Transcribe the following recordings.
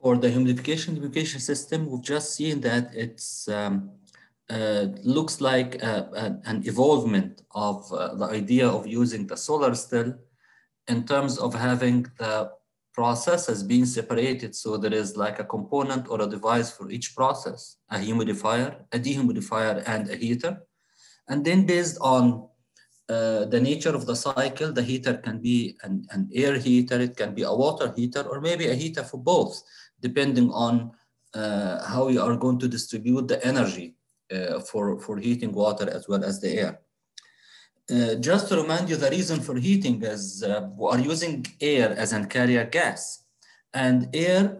For the humidification humidification system, we've just seen that it's um, uh, looks like a, an evolvement of uh, the idea of using the solar still in terms of having the process processes being separated. So there is like a component or a device for each process, a humidifier, a dehumidifier, and a heater. And then based on uh, the nature of the cycle, the heater can be an, an air heater, it can be a water heater, or maybe a heater for both, depending on uh, how you are going to distribute the energy uh, for, for heating water as well as the air. Uh, just to remind you, the reason for heating is uh, we are using air as a carrier gas and air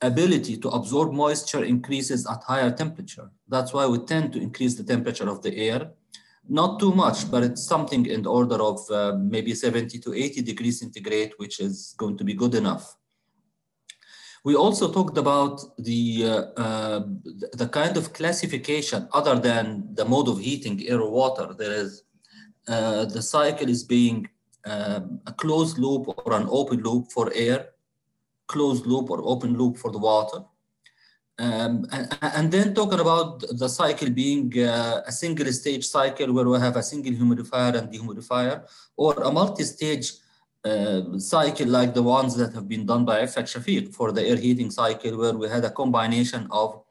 ability to absorb moisture increases at higher temperature. That's why we tend to increase the temperature of the air. Not too much, but it's something in the order of uh, maybe 70 to 80 degrees centigrade, which is going to be good enough. We also talked about the, uh, uh, the kind of classification other than the mode of heating air or water. There is uh, the cycle is being um, a closed loop or an open loop for air, closed loop or open loop for the water. Um, and, and, then talking about the cycle being uh, a single stage cycle where we have a single humidifier and dehumidifier or a multi-stage uh, cycle like the ones that have been done by Ifak Chafik for the air heating cycle where we had a combination of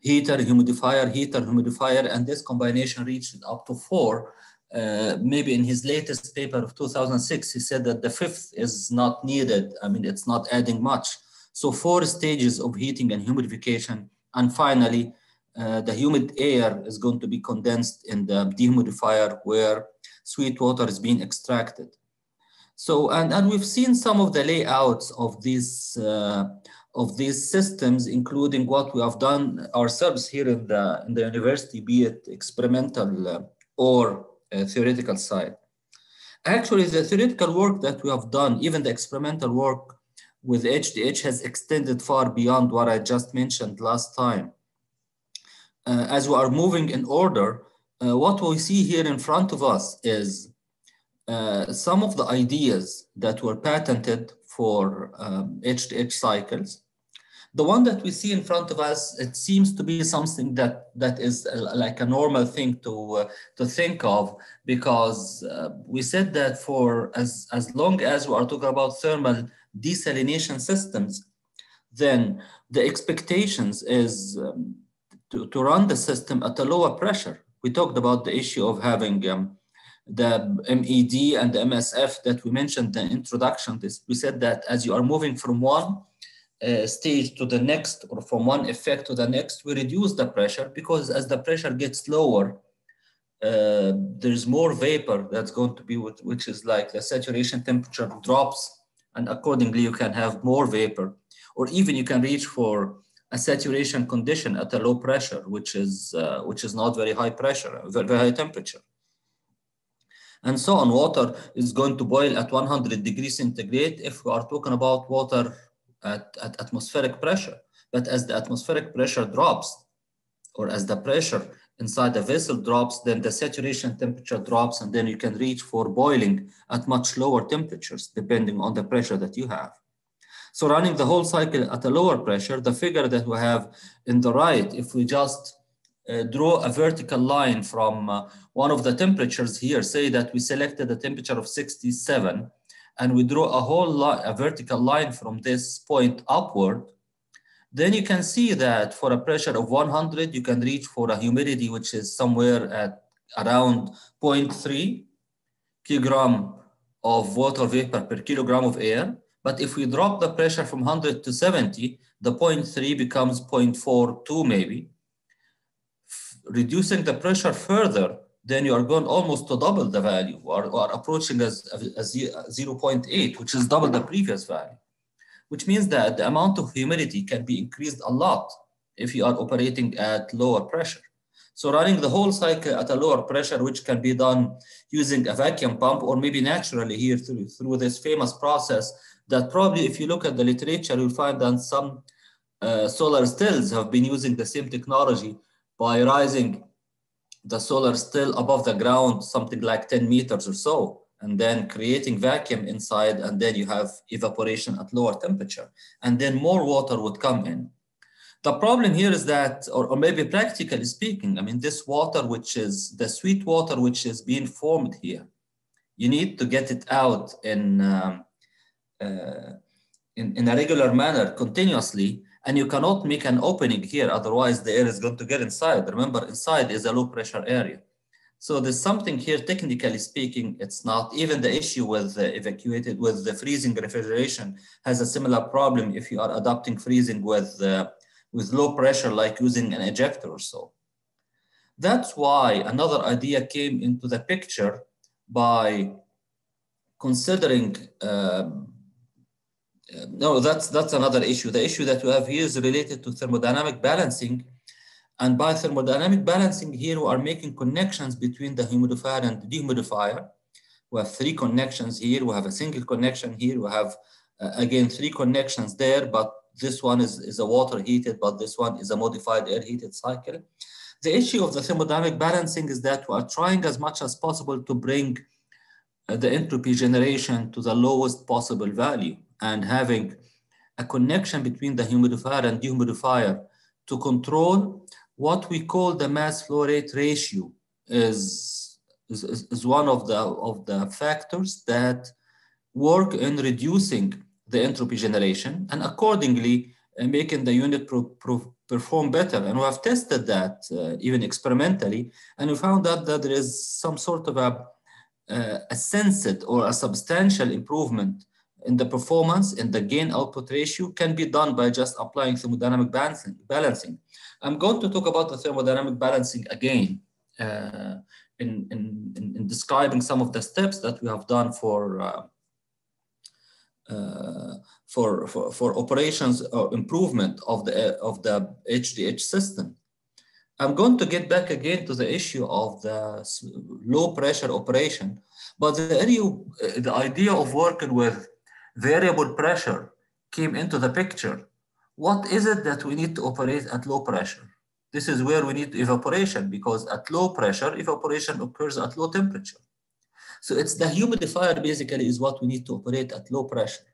heater, humidifier, heater, humidifier, and this combination reached up to four uh, maybe in his latest paper of 2006, he said that the fifth is not needed. I mean, it's not adding much. So four stages of heating and humidification. And finally, uh, the humid air is going to be condensed in the dehumidifier where sweet water is being extracted. So, and, and we've seen some of the layouts of these, uh, of these systems, including what we have done ourselves here in the, in the university, be it experimental uh, or uh, theoretical side. Actually, the theoretical work that we have done, even the experimental work with HDH has extended far beyond what I just mentioned last time. Uh, as we are moving in order, uh, what we see here in front of us is uh, some of the ideas that were patented for um, HDH cycles the one that we see in front of us, it seems to be something that that is uh, like a normal thing to uh, to think of because uh, we said that for as as long as we are talking about thermal desalination systems, then the expectations is um, to, to run the system at a lower pressure. We talked about the issue of having um, the MED and the MSF that we mentioned the introduction. This, we said that as you are moving from one uh, stage to the next or from one effect to the next, we reduce the pressure because as the pressure gets lower, uh, there's more vapor that's going to be, with, which is like the saturation temperature drops and accordingly you can have more vapor or even you can reach for a saturation condition at a low pressure, which is, uh, which is not very high pressure, very high temperature. And so on, water is going to boil at 100 degrees centigrade if we are talking about water at, at atmospheric pressure. But as the atmospheric pressure drops, or as the pressure inside the vessel drops, then the saturation temperature drops, and then you can reach for boiling at much lower temperatures, depending on the pressure that you have. So running the whole cycle at a lower pressure, the figure that we have in the right, if we just uh, draw a vertical line from uh, one of the temperatures here, say that we selected a temperature of 67, and we draw a whole a vertical line from this point upward, then you can see that for a pressure of 100, you can reach for a humidity which is somewhere at around 0.3 kilogram of water vapor per kilogram of air. But if we drop the pressure from 100 to 70, the 0.3 becomes 0.42 maybe. Reducing the pressure further, then you are going almost to double the value or, or approaching as, as 0.8, which is double the previous value, which means that the amount of humidity can be increased a lot if you are operating at lower pressure. So running the whole cycle at a lower pressure, which can be done using a vacuum pump or maybe naturally here through, through this famous process that probably if you look at the literature, you'll find that some uh, solar stills have been using the same technology by rising the solar still above the ground, something like 10 meters or so. and then creating vacuum inside, and then you have evaporation at lower temperature, and then more water would come in. The problem here is that, or, or maybe practically speaking, I mean, this water, which is the sweet water, which is being formed here, you need to get it out in, um, uh, in, in a regular manner continuously, and you cannot make an opening here, otherwise the air is going to get inside. Remember, inside is a low pressure area. So there's something here, technically speaking, it's not even the issue with the evacuated, with the freezing refrigeration has a similar problem if you are adopting freezing with, uh, with low pressure, like using an ejector or so. That's why another idea came into the picture by considering, um, no, that's, that's another issue. The issue that we have here is related to thermodynamic balancing and by thermodynamic balancing here, we are making connections between the humidifier and the dehumidifier. We have three connections here. We have a single connection here. We have, uh, again, three connections there, but this one is, is a water heated, but this one is a modified air heated cycle. The issue of the thermodynamic balancing is that we are trying as much as possible to bring uh, the entropy generation to the lowest possible value and having a connection between the humidifier and dehumidifier to control what we call the mass flow rate ratio is, is, is one of the, of the factors that work in reducing the entropy generation and accordingly uh, making the unit pro, pro, perform better. And we have tested that uh, even experimentally, and we found out that there is some sort of a, uh, a sensed or a substantial improvement in the performance in the gain output ratio can be done by just applying thermodynamic balancing. I'm going to talk about the thermodynamic balancing again uh, in, in, in, describing some of the steps that we have done for uh, uh, for, for, for operations or improvement of the, of the HDH system. I'm going to get back again to the issue of the low pressure operation, but the, area, the idea of working with variable pressure came into the picture. What is it that we need to operate at low pressure? This is where we need evaporation because at low pressure, evaporation occurs at low temperature. So it's the humidifier basically is what we need to operate at low pressure.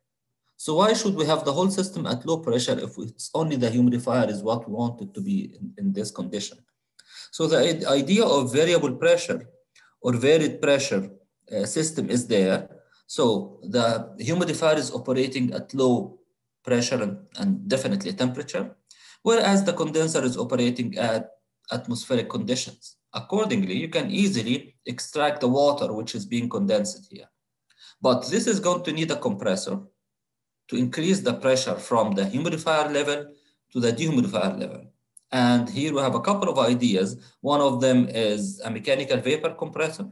So why should we have the whole system at low pressure if it's only the humidifier is what we want it to be in, in this condition? So the idea of variable pressure or varied pressure uh, system is there. So the humidifier is operating at low pressure and, and definitely temperature, whereas the condenser is operating at atmospheric conditions. Accordingly, you can easily extract the water which is being condensed here. But this is going to need a compressor to increase the pressure from the humidifier level to the dehumidifier level. And here we have a couple of ideas. One of them is a mechanical vapor compressor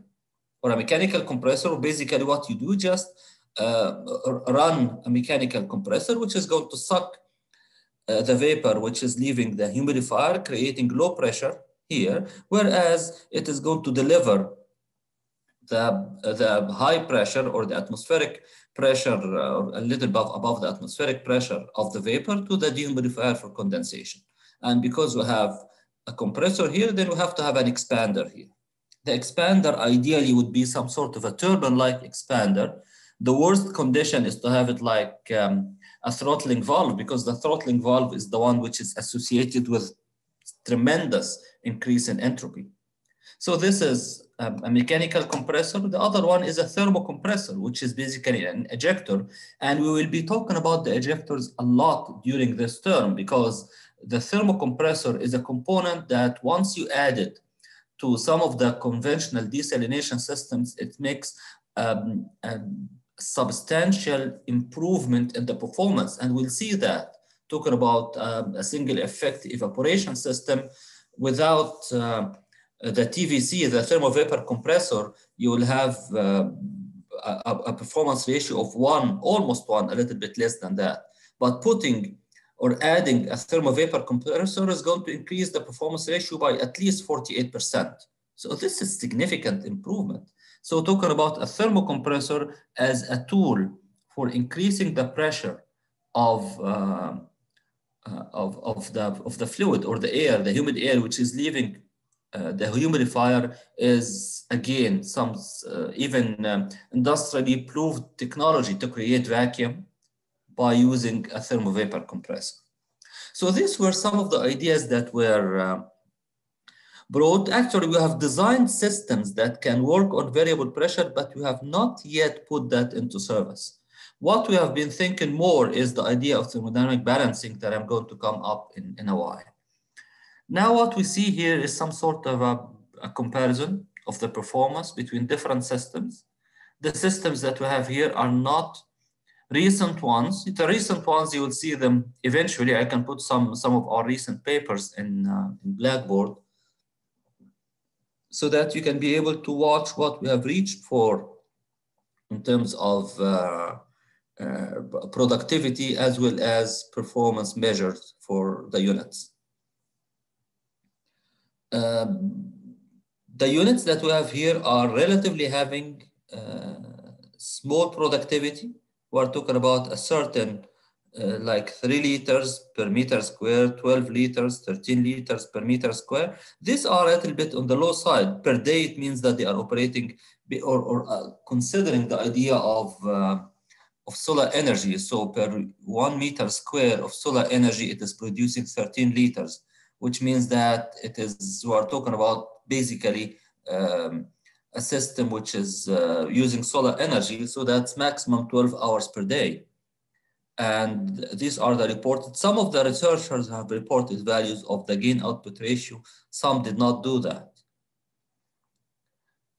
or a mechanical compressor, basically what you do just uh, run a mechanical compressor, which is going to suck uh, the vapor, which is leaving the humidifier, creating low pressure here, whereas it is going to deliver the, the high pressure or the atmospheric pressure, uh, a little above, above the atmospheric pressure of the vapor to the dehumidifier for condensation. And because we have a compressor here, then we have to have an expander here. The expander ideally would be some sort of a turbine-like expander. The worst condition is to have it like um, a throttling valve because the throttling valve is the one which is associated with tremendous increase in entropy. So this is um, a mechanical compressor. The other one is a thermocompressor, which is basically an ejector. And we will be talking about the ejectors a lot during this term because the thermocompressor is a component that once you add it to some of the conventional desalination systems, it makes um, a substantial improvement in the performance. And we'll see that talking about um, a single effect evaporation system without uh, the TVC, the thermal vapor compressor, you will have uh, a, a, performance ratio of one, almost one, a little bit less than that. But putting or adding a thermal vapor compressor is going to increase the performance ratio by at least 48%. So this is significant improvement. So talking about a thermocompressor as a tool for increasing the pressure of, uh, of, of, the, of the fluid or the air, the humid air, which is leaving uh, the humidifier is again some uh, even um, industrially proved technology to create vacuum by using a thermovapor compressor. So these were some of the ideas that were uh, brought. Actually, we have designed systems that can work on variable pressure, but we have not yet put that into service. What we have been thinking more is the idea of thermodynamic balancing that I'm going to come up in, in a while. Now what we see here is some sort of a, a comparison of the performance between different systems. The systems that we have here are not recent ones. The recent ones, you will see them eventually. I can put some, some of our recent papers in, uh, in Blackboard so that you can be able to watch what we have reached for in terms of uh, uh, productivity as well as performance measures for the units. Um, the units that we have here are relatively having uh, small productivity. We're talking about a certain uh, like 3 liters per meter square, 12 liters, 13 liters per meter square. These are a little bit on the low side. Per day, it means that they are operating or, or uh, considering the idea of uh, of solar energy. So per one meter square of solar energy, it is producing 13 liters, which means that it is, we are talking about basically um, a system which is uh, using solar energy. So that's maximum 12 hours per day. And these are the reported, some of the researchers have reported values of the gain output ratio. Some did not do that.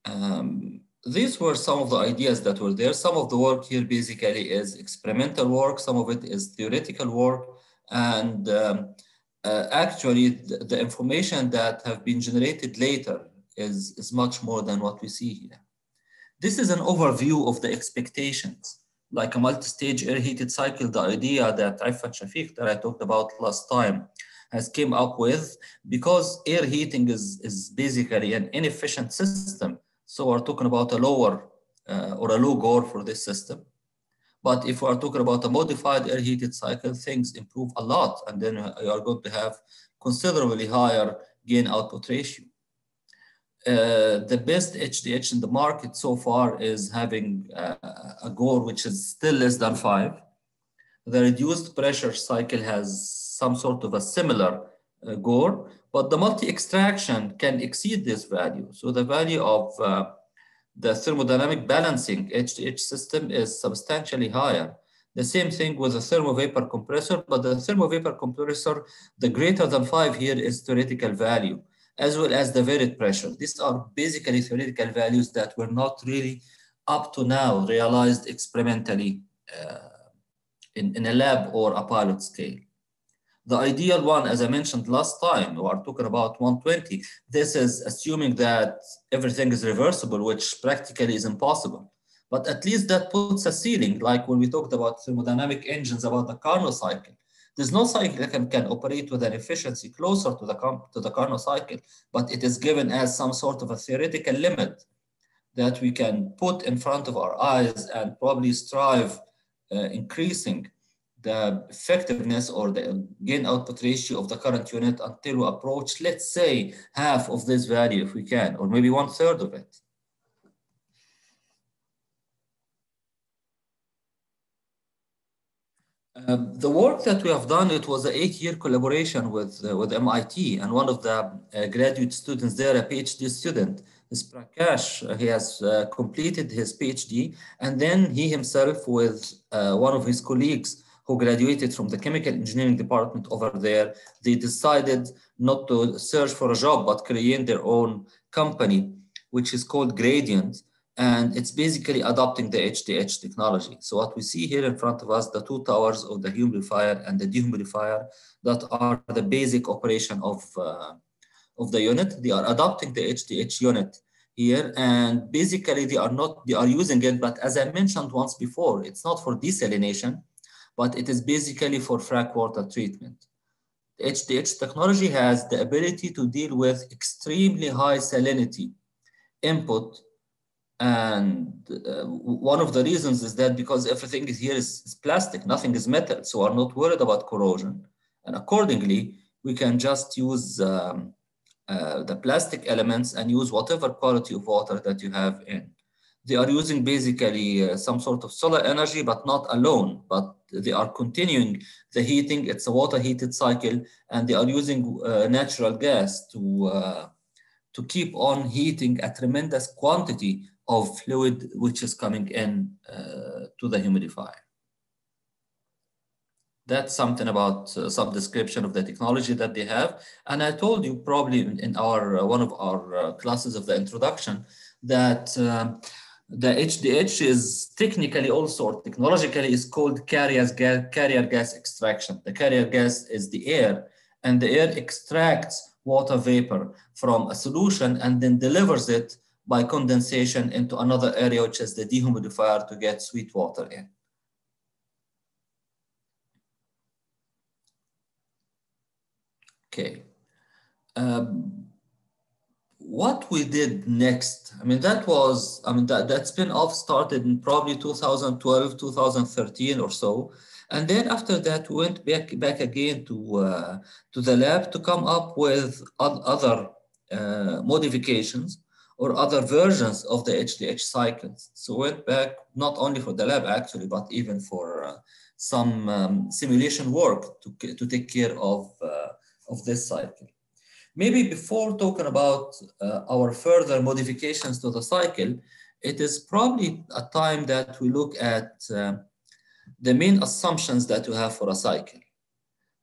Um, these were some of the ideas that were there. Some of the work here basically is experimental work. Some of it is theoretical work. And um, uh, actually the, the, information that have been generated later is, is much more than what we see here. This is an overview of the expectations, like a multi-stage air heated cycle, the idea that Ifat Chafik that I talked about last time has came up with because air heating is, is basically an inefficient system so we're talking about a lower uh, or a low GOR for this system. But if we're talking about a modified air heated cycle, things improve a lot. And then you are going to have considerably higher gain output ratio. Uh, the best HDH in the market so far is having uh, a GOR which is still less than five. The reduced pressure cycle has some sort of a similar uh, GOR, but the multi-extraction can exceed this value. So the value of uh, the thermodynamic balancing HDH system is substantially higher. The same thing with the thermovapor compressor, but the thermovapor compressor, the greater than five here is theoretical value, as well as the varied pressure. These are basically theoretical values that were not really up to now realized experimentally uh, in, in a lab or a pilot scale. The ideal one, as I mentioned last time, we are talking about 120. This is assuming that everything is reversible, which practically is impossible. But at least that puts a ceiling, like when we talked about thermodynamic engines, about the Carnot cycle. There's no cycle that can, operate with an efficiency closer to the, to the Carnot cycle, but it is given as some sort of a theoretical limit that we can put in front of our eyes and probably strive uh, increasing the effectiveness or the gain output ratio of the current unit until we approach, let's say, half of this value if we can, or maybe one third of it. Um, the work that we have done, it was an eight-year collaboration with, uh, with MIT, and one of the uh, graduate students there, a PhD student, is Prakash. He has uh, completed his PhD, and then he himself with uh, one of his colleagues who graduated from the chemical engineering department over there, they decided not to search for a job, but create their own company, which is called Gradient. And it's basically adopting the HDH technology. So what we see here in front of us, the two towers of the humidifier and the dehumidifier that are the basic operation of, uh, of the unit. They are adopting the HDH unit here and basically they are not, they are using it, but as I mentioned once before, it's not for desalination but it is basically for frac water treatment. The HDH technology has the ability to deal with extremely high salinity input. And uh, one of the reasons is that because everything is here is, is plastic, nothing is metal. So we're not worried about corrosion. And accordingly, we can just use um, uh, the plastic elements and use whatever quality of water that you have in. They are using basically uh, some sort of solar energy, but not alone, but they are continuing the heating. It's a water heated cycle, and they are using uh, natural gas to, uh, to keep on heating a tremendous quantity of fluid which is coming in uh, to the humidifier. That's something about uh, some description of the technology that they have. And I told you probably in our uh, one of our uh, classes of the introduction that um, the HDH is technically also or technologically is called carrier gas, carrier gas extraction. The carrier gas is the air and the air extracts water vapor from a solution and then delivers it by condensation into another area, which is the dehumidifier to get sweet water in. Okay. Um, what we did next, I mean, that was, I mean, that, that spin-off started in probably 2012, 2013 or so. And then after that, we went back, back again to, uh, to the lab to come up with other uh, modifications or other versions of the HDH cycles. So went back not only for the lab actually, but even for uh, some um, simulation work to, to take care of, uh, of this cycle. Maybe before talking about uh, our further modifications to the cycle, it is probably a time that we look at uh, the main assumptions that you have for a cycle.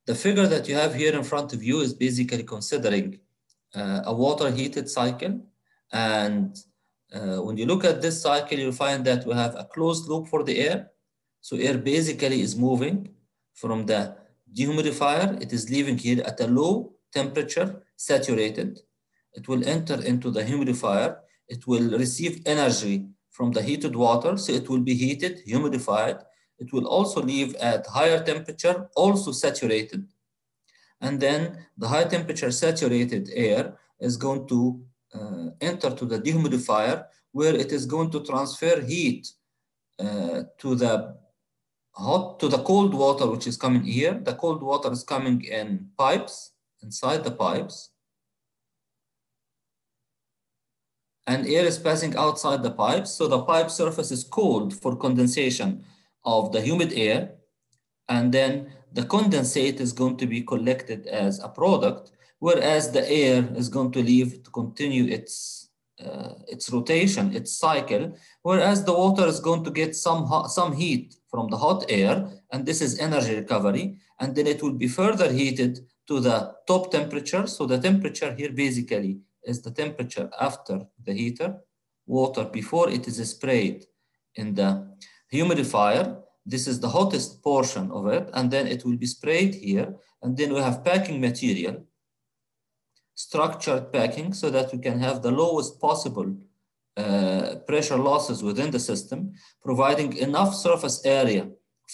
The figure that you have here in front of you is basically considering uh, a water heated cycle and uh, when you look at this cycle, you'll find that we have a closed loop for the air. So air basically is moving from the dehumidifier. It is leaving here at a low temperature, saturated. It will enter into the humidifier. It will receive energy from the heated water. So it will be heated, humidified. It will also leave at higher temperature, also saturated. And then the high temperature saturated air is going to enter to the dehumidifier where it is going to transfer heat uh, to the hot to the cold water which is coming here. The cold water is coming in pipes inside the pipes. And air is passing outside the pipes. So the pipe surface is cold for condensation of the humid air. And then the condensate is going to be collected as a product whereas the air is going to leave to continue its uh, its rotation, its cycle, whereas the water is going to get some hot, some heat from the hot air, and this is energy recovery, and then it will be further heated to the top temperature. So the temperature here basically is the temperature after the heater, water before it is sprayed in the humidifier. This is the hottest portion of it, and then it will be sprayed here, and then we have packing material structured packing so that we can have the lowest possible uh, pressure losses within the system, providing enough surface area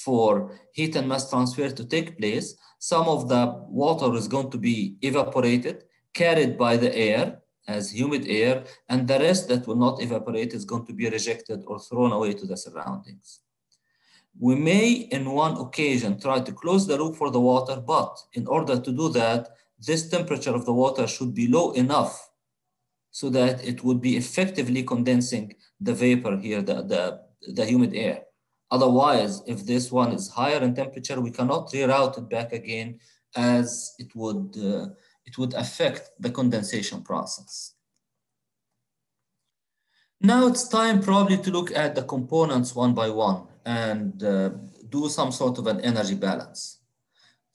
for heat and mass transfer to take place. Some of the water is going to be evaporated, carried by the air as humid air, and the rest that will not evaporate is going to be rejected or thrown away to the surroundings. We may, in one occasion, try to close the loop for the water, but in order to do that, this temperature of the water should be low enough so that it would be effectively condensing the vapor here, the, the, the humid air. Otherwise, if this one is higher in temperature, we cannot reroute it back again as it would, uh, it would affect the condensation process. Now it's time probably to look at the components one by one and uh, do some sort of an energy balance.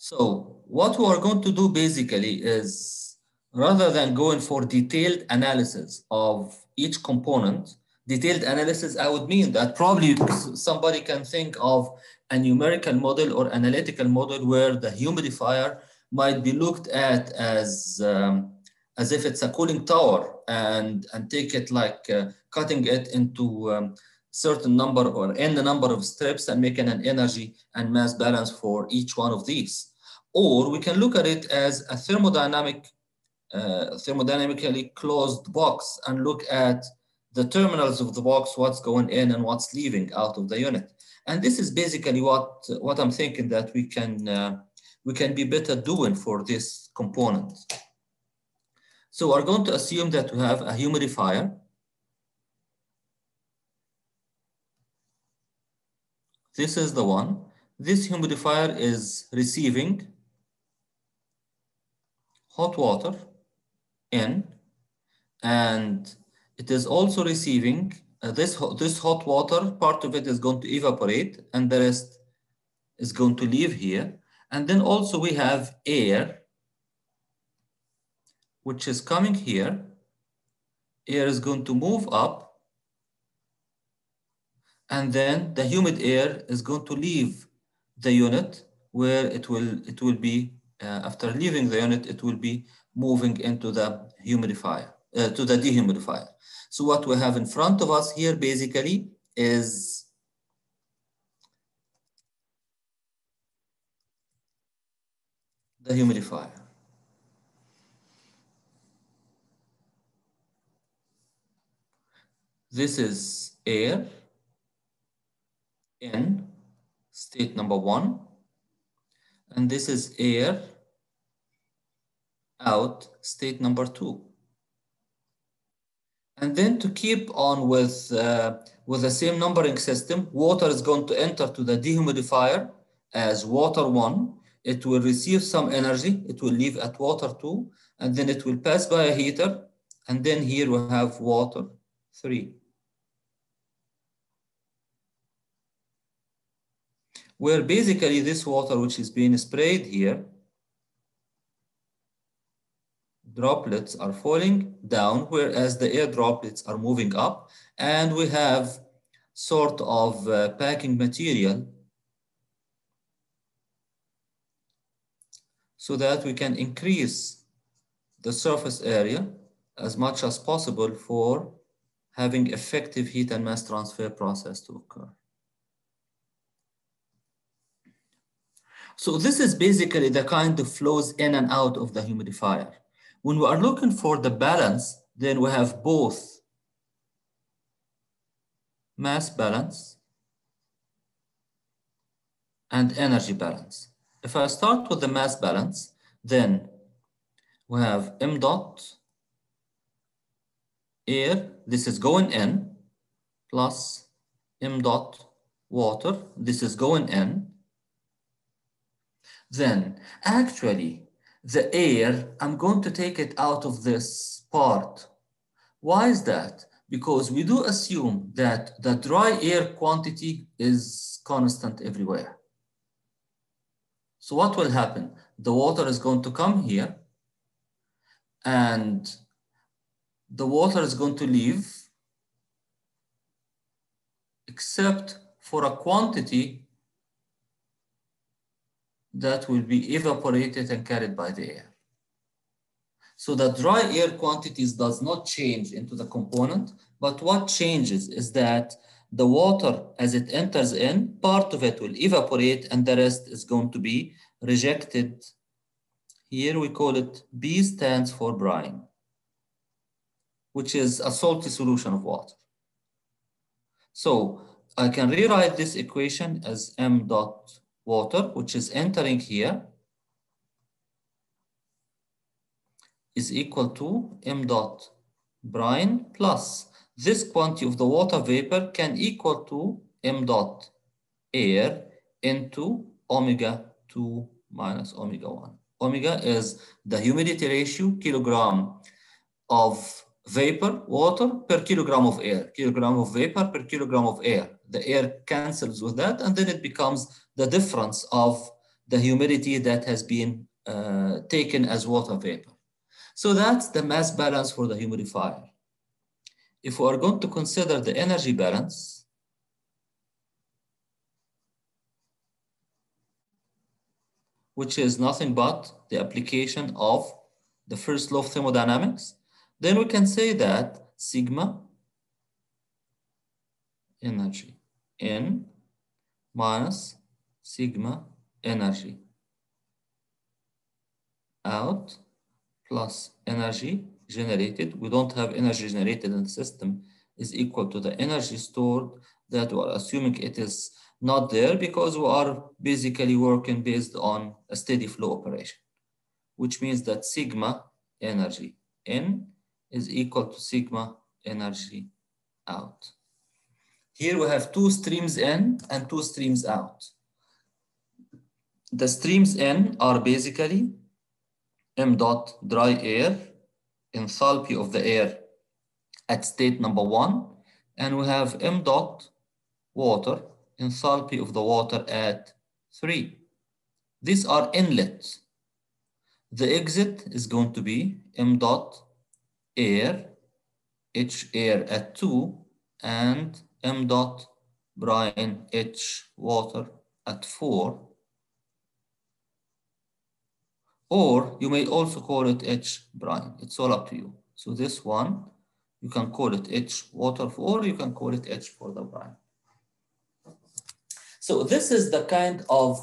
So what we are going to do basically is rather than going for detailed analysis of each component, detailed analysis, I would mean that probably somebody can think of a numerical model or analytical model where the humidifier might be looked at as um, as if it's a cooling tower and and take it like uh, cutting it into um, certain number or n number of strips and making an energy and mass balance for each one of these. Or we can look at it as a thermodynamic, uh, thermodynamically closed box and look at the terminals of the box, what's going in and what's leaving out of the unit. And this is basically what, what I'm thinking that we can, uh, we can be better doing for this component. So we're going to assume that we have a humidifier. This is the one. This humidifier is receiving hot water in, and it is also receiving uh, this, this hot water, part of it is going to evaporate and the rest is going to leave here. And then also we have air, which is coming here. Air is going to move up and then the humid air is going to leave the unit where it will, it will be, after leaving the unit, it will be moving into the humidifier, uh, to the dehumidifier. So what we have in front of us here basically is the humidifier. This is air in state number one, and this is air out state number two. And then to keep on with, uh, with the same numbering system, water is going to enter to the dehumidifier as water one. It will receive some energy. It will leave at water two, and then it will pass by a heater. And then here we have water three. Where basically this water, which is being sprayed here, droplets are falling down, whereas the air droplets are moving up. And we have sort of uh, packing material so that we can increase the surface area as much as possible for having effective heat and mass transfer process to occur. So this is basically the kind of flows in and out of the humidifier. When we are looking for the balance, then we have both mass balance and energy balance. If I start with the mass balance, then we have m dot air, this is going in, plus m dot water, this is going in. Then actually the air, I'm going to take it out of this part. Why is that? Because we do assume that the dry air quantity is constant everywhere. So what will happen? The water is going to come here and the water is going to leave except for a quantity that will be evaporated and carried by the air. So the dry air quantities does not change into the component, but what changes is that the water as it enters in, part of it will evaporate and the rest is going to be rejected. Here we call it B stands for brine, which is a salty solution of water. So I can rewrite this equation as M dot water, which is entering here, is equal to m dot brine plus this quantity of the water vapor can equal to m dot air into omega 2 minus omega 1. Omega is the humidity ratio kilogram of vapor, water per kilogram of air, kilogram of vapor per kilogram of air. The air cancels with that, and then it becomes the difference of the humidity that has been uh, taken as water vapor. So that's the mass balance for the humidifier. If we are going to consider the energy balance, which is nothing but the application of the first law of thermodynamics, then we can say that sigma energy in minus sigma energy out plus energy generated. We don't have energy generated in the system is equal to the energy stored that we are assuming it is not there because we are basically working based on a steady flow operation, which means that sigma energy in is equal to sigma energy out. Here we have two streams in and two streams out. The streams in are basically m dot dry air, enthalpy of the air at state number one, and we have m dot water, enthalpy of the water at three. These are inlets. The exit is going to be m dot air, h air at two, and m dot brine h water at four. Or you may also call it h brine. It's all up to you. So this one, you can call it h water or you can call it h for the brine. So this is the kind of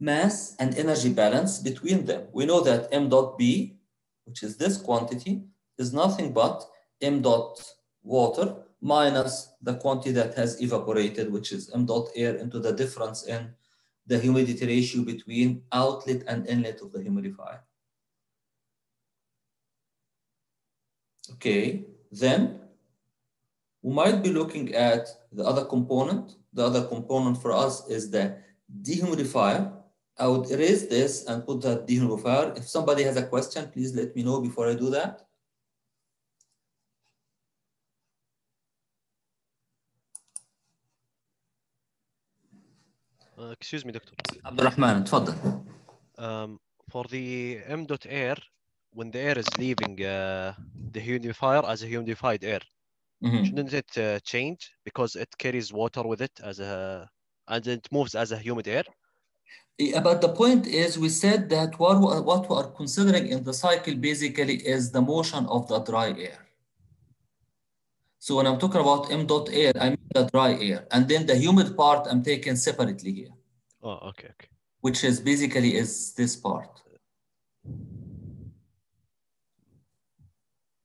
mass and energy balance between them. We know that m dot b, which is this quantity, is nothing but m dot water minus the quantity that has evaporated, which is m dot air into the difference in the humidity ratio between outlet and inlet of the humidifier. Okay, then we might be looking at the other component. The other component for us is the dehumidifier. I would erase this and put that dehumidifier. If somebody has a question, please let me know before I do that. Uh, excuse me, Doctor. عبد الرحمن تفضل. Um, for the m dot air, when the air is leaving uh, the humidifier as a humidified air, Mhm. shouldn't it uh, change because it carries water with it as a and it moves as a humid air? Yeah, but the point is, we said that what we, what we are considering in the cycle basically is the motion of the dry air. So when I'm talking about m dot air, I mean the dry air, and then the humid part I'm taking separately here, Oh, okay, okay. which is basically is this part.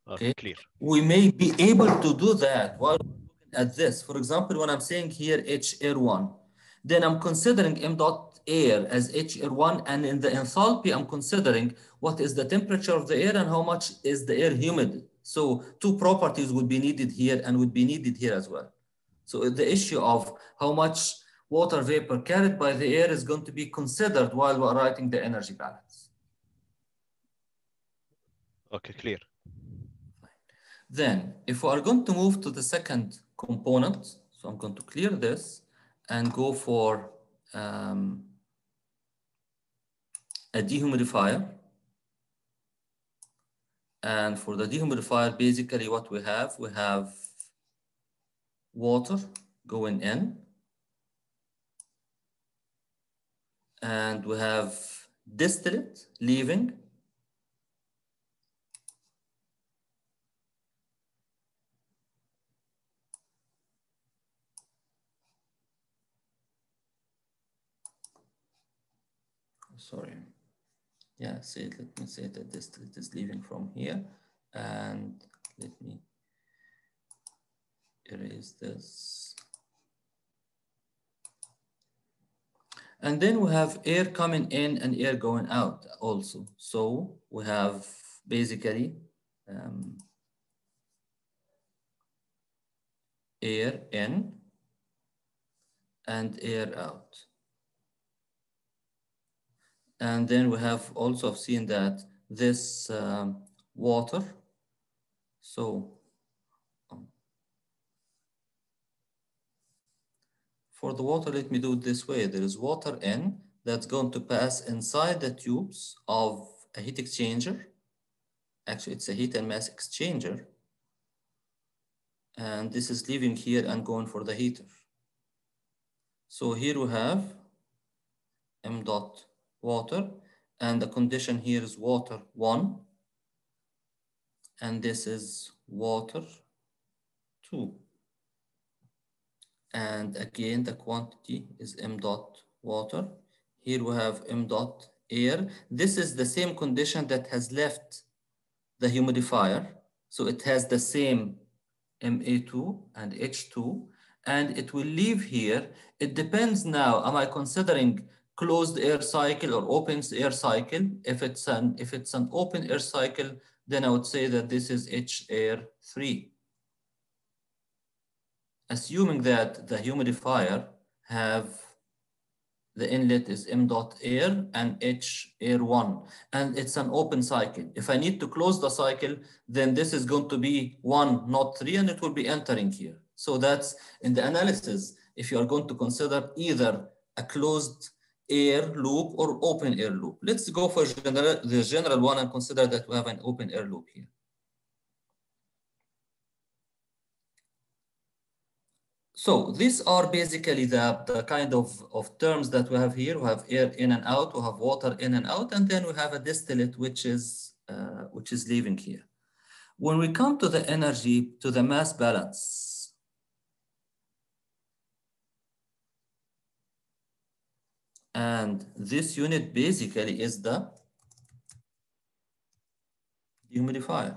Okay, Okay. clear. We may be able to do that while looking at this. For example, when I'm saying here H air one, then I'm considering m dot air as H air one, and in the enthalpy, I'm considering what is the temperature of the air and how much is the air humid. So two properties would be needed here and would be needed here as well. So the issue of how much water vapor carried by the air is going to be considered while we're writing the energy balance. Okay, clear. Then, if we are going to move to the second component, so I'm going to clear this and go for um, a dehumidifier. And for the dehumidifier, basically what we have, we have water going in. And we have distillate leaving. sorry. Yeah, say it, let me say that this is leaving from here and let me erase this. And then we have air coming in and air going out also. So we have basically um, air in and air out. And then we have also seen that this um, water, so um, for the water, let me do it this way. There is water in that's going to pass inside the tubes of a heat exchanger. Actually, it's a heat and mass exchanger. And this is leaving here and going for the heater. So here we have m dot water and the condition here is water one and this is water two. And again the quantity is m dot water. Here we have m dot air. This is the same condition that has left the humidifier. So it has the same ma2 and h2 and it will leave here. It depends now am i considering closed air cycle or open air cycle. If it's an if it's an open air cycle, then I would say that this is H air 3. Assuming that the humidifier have the inlet is m dot air and h air 1 and it's an open cycle if i need to close the cycle then this is going to be 1 not 3 and it will be entering here so that's in the analysis if you are going to consider either a closed air loop or open air loop let's go for general, the general one and consider that we have an open air loop here So these are basically the, the kind of, of terms that we have here. We have air in and out, we have water in and out, and then we have a distillate which is, uh, which is leaving here. When we come to the energy, to the mass balance, and this unit basically is the humidifier.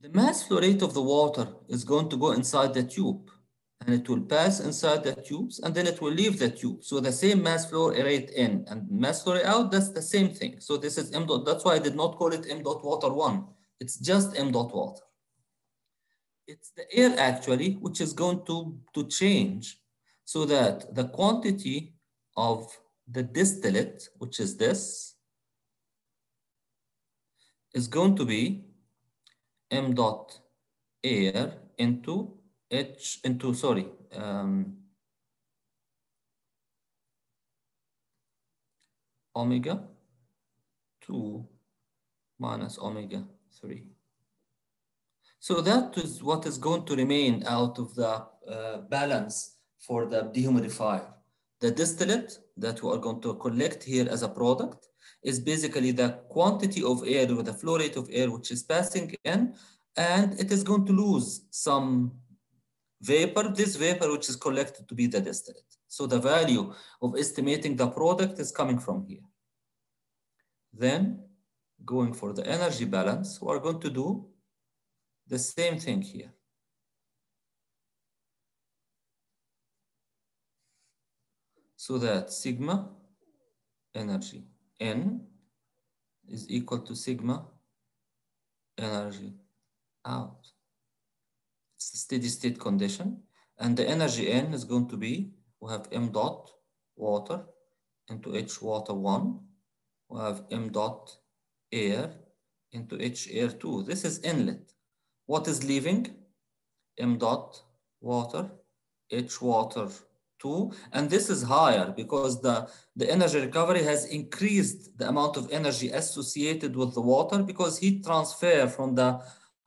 The mass flow rate of the water is going to go inside the tube and it will pass inside the tubes and then it will leave the tube. So the same mass flow rate in and mass flow rate out, that's the same thing. So this is m dot, that's why I did not call it m dot water one. It's just m dot water. It's the air actually, which is going to, to change so that the quantity of the distillate, which is this, is going to be m dot air into h into sorry um, omega 2 minus omega 3 so that is what is going to remain out of the uh, balance for the dehumidifier the distillate that we are going to collect here as a product is basically the quantity of air or the flow rate of air which is passing in, and it is going to lose some vapor, this vapor which is collected to be the distillate. So the value of estimating the product is coming from here. Then going for the energy balance, we're going to do the same thing here. So that sigma energy N is equal to sigma energy out. It's a steady state condition. And the energy N is going to be, we have M dot water into H water one. We have M dot air into H air two. This is inlet. What is leaving? M dot water, H water two, and this is higher because the, the energy recovery has increased the amount of energy associated with the water because heat transfer from the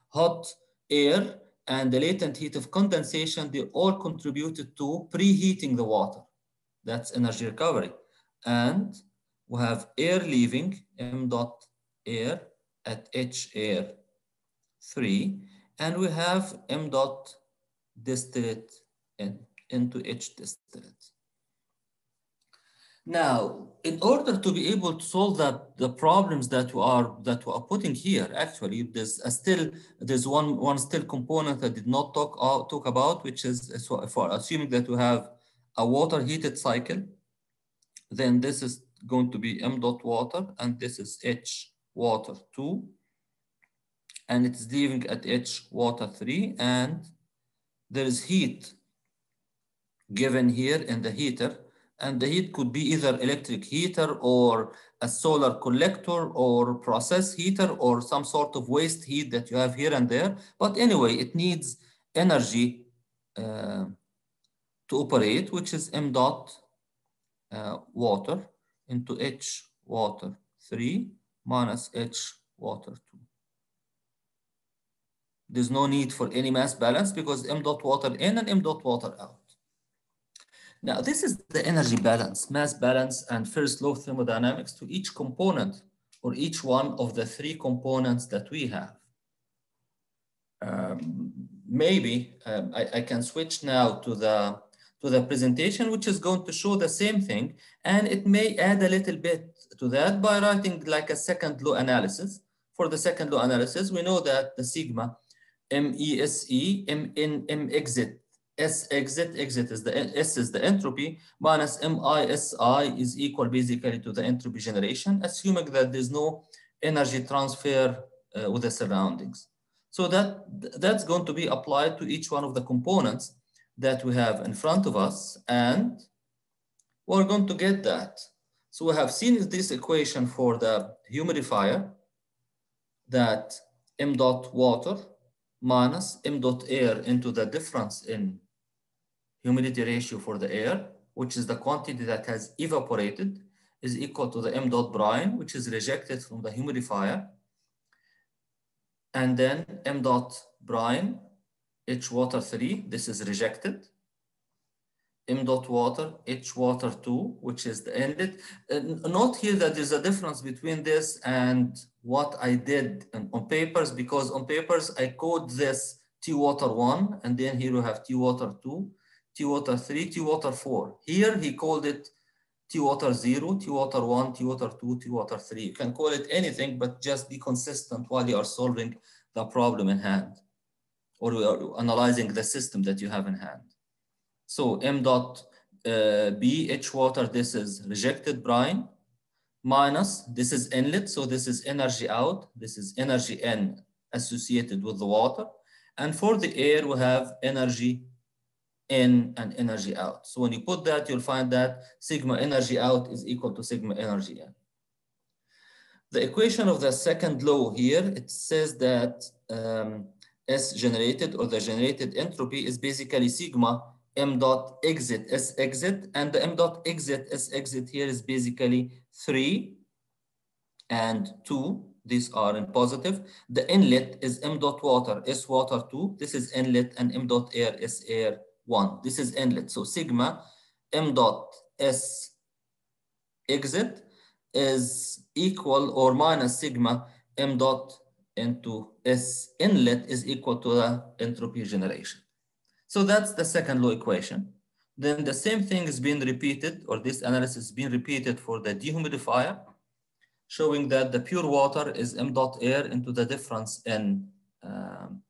hot air and the latent heat of condensation, they all contributed to preheating the water. That's energy recovery. And we have air leaving, m dot air at h air 3, and we have m dot distillate in into H distillate. Now, in order to be able to solve that, the problems that we are that we are putting here, actually, there's still there's one one still component that did not talk uh, talk about, which is so for assuming that we have a water heated cycle, then this is going to be m dot water, and this is h water two, and it's leaving at h water three, and there is heat given here in the heater and the heat could be either electric heater or a solar collector or process heater or some sort of waste heat that you have here and there. But anyway, it needs energy uh, to operate, which is m dot uh, water into h water 3 minus h water 2. There's no need for any mass balance because m dot water in and m dot water out. Now, this is the energy balance, mass balance, and first law thermodynamics to each component or each one of the three components that we have. Um, maybe um, I, I, can switch now to the, to the presentation, which is going to show the same thing. And it may add a little bit to that by writing like a second law analysis. For the second law analysis, we know that the sigma M E S E M in M exit S exit, exit is the S is the entropy, minus MISI is equal basically to the entropy generation, assuming that there's no energy transfer uh, with the surroundings. So that that's going to be applied to each one of the components that we have in front of us, and we're going to get that. So we have seen this equation for the humidifier that m dot water minus m dot air into the difference in humidity ratio for the air, which is the quantity that has evaporated, is equal to the m dot brine, which is rejected from the humidifier. And then m dot brine, H water 3, this is rejected. M dot water, H water 2, which is the inlet. Uh, note here that there's a difference between this and what I did on, papers, because on papers I code this T water 1, and then here we have T water 2, T water 3, T water 4. Here he called it T water 0, T water 1, T water 2, T water 3. You can call it anything, but just be consistent while you are solving the problem in hand or analyzing the system that you have in hand. So m dot uh, b h water, this is rejected brine, minus, this is inlet, so this is energy out, this is energy n associated with the water. And for the air, we have energy in and energy out. So when you put that, you'll find that sigma energy out is equal to sigma energy in. The equation of the second law here, it says that um, S generated or the generated entropy is basically sigma m dot exit S exit and the m dot exit S exit here is basically three and two. These are in positive. The inlet is m dot water S water two. This is inlet and m dot air S air one. This is inlet. So sigma m dot S exit is equal or minus sigma m dot into S inlet is equal to the entropy generation. So that's the second law equation. Then the same thing is being repeated, or this analysis is being repeated for the dehumidifier, showing that the pure water is m dot air into the difference in, um,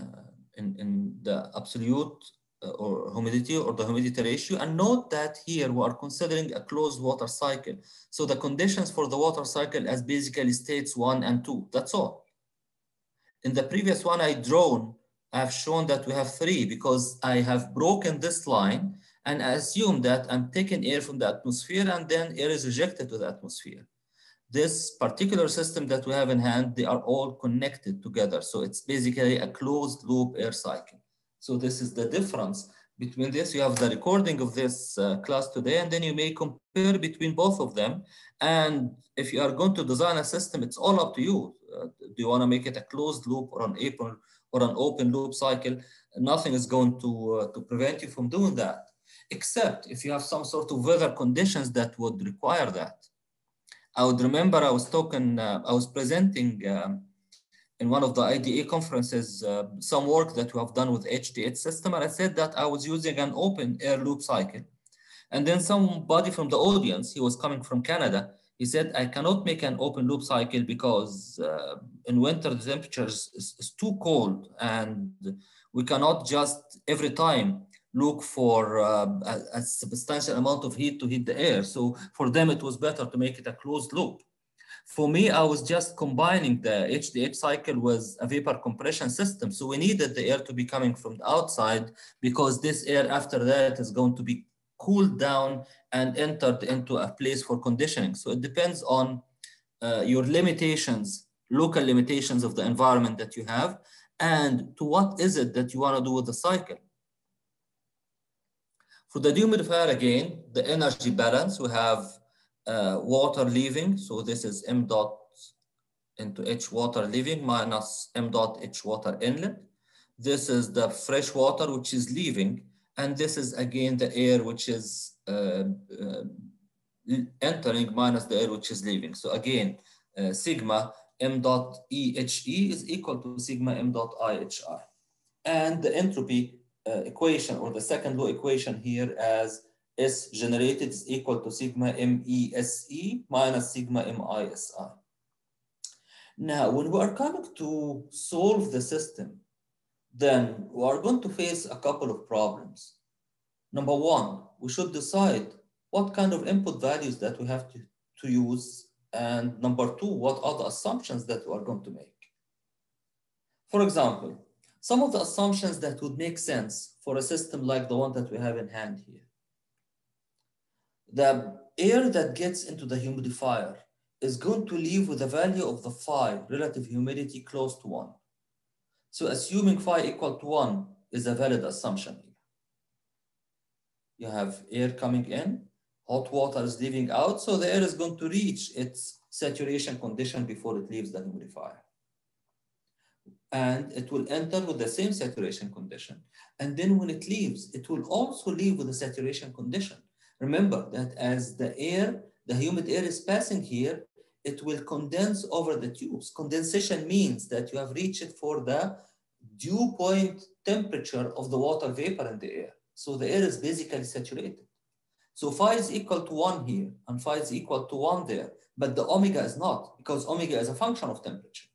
uh, in, in the absolute uh, or humidity or the humidity ratio. And note that here we are considering a closed water cycle. So the conditions for the water cycle as basically states one and two, that's all. In the previous one I drawn, I have shown that we have three because I have broken this line and I assume that I'm taking air from the atmosphere and then air is rejected to the atmosphere. This particular system that we have in hand, they are all connected together. So it's basically a closed loop air cycle. So this is the difference between this. You have the recording of this uh, class today, and then you may compare between both of them. And if you are going to design a system, it's all up to you. Uh, do you want to make it a closed loop or an open or an open loop cycle? Nothing is going to uh, to prevent you from doing that, except if you have some sort of weather conditions that would require that. I would remember I was talking, uh, I was presenting. Um, in one of the IDA conferences uh, some work that we have done with HDH system. And I said that I was using an open air loop cycle. And then somebody from the audience, he was coming from Canada, he said, I cannot make an open loop cycle because uh, in winter the temperatures is, is, too cold and we cannot just every time look for uh, a, a substantial amount of heat to heat the air. So for them, it was better to make it a closed loop. For me, I was just combining the HDH cycle with a vapor compression system. So we needed the air to be coming from the outside because this air after that is going to be cooled down and entered into a place for conditioning. So it depends on uh, your limitations, local limitations of the environment that you have, and to what is it that you want to do with the cycle. For the dehumidifier, again, the energy balance, we have uh, water leaving. So this is m dot into h water leaving minus m dot h water inlet. This is the fresh water which is leaving. And this is again the air which is entering minus the air which is leaving. So again, uh, sigma m dot EHE is equal to sigma m dot IHI. And the entropy uh, equation or the second law equation here as S generated is equal to sigma MESE minus sigma MISI. Now, when we are coming to solve the system, then we are going to face a couple of problems. Number one, we should decide what kind of input values that we have to, to use. And number two, what are the assumptions that we are going to make? For example, some of the assumptions that would make sense for a system like the one that we have in hand here. The air that gets into the humidifier is going to leave with a value of the phi relative humidity close to one. So assuming phi equal to one is a valid assumption. You have air coming in, hot water is leaving out, so the air is going to reach its saturation condition before it leaves the humidifier. And it will enter with the same saturation condition. And then when it leaves, it will also leave with the saturation condition. Remember that as the air, the humid air is passing here, it will condense over the tubes. Condensation means that you have reached for the dew point temperature of the water vapor in the air. So the air is basically saturated. So phi is equal to one here and phi is equal to one there, but the omega is not because omega is a function of temperature.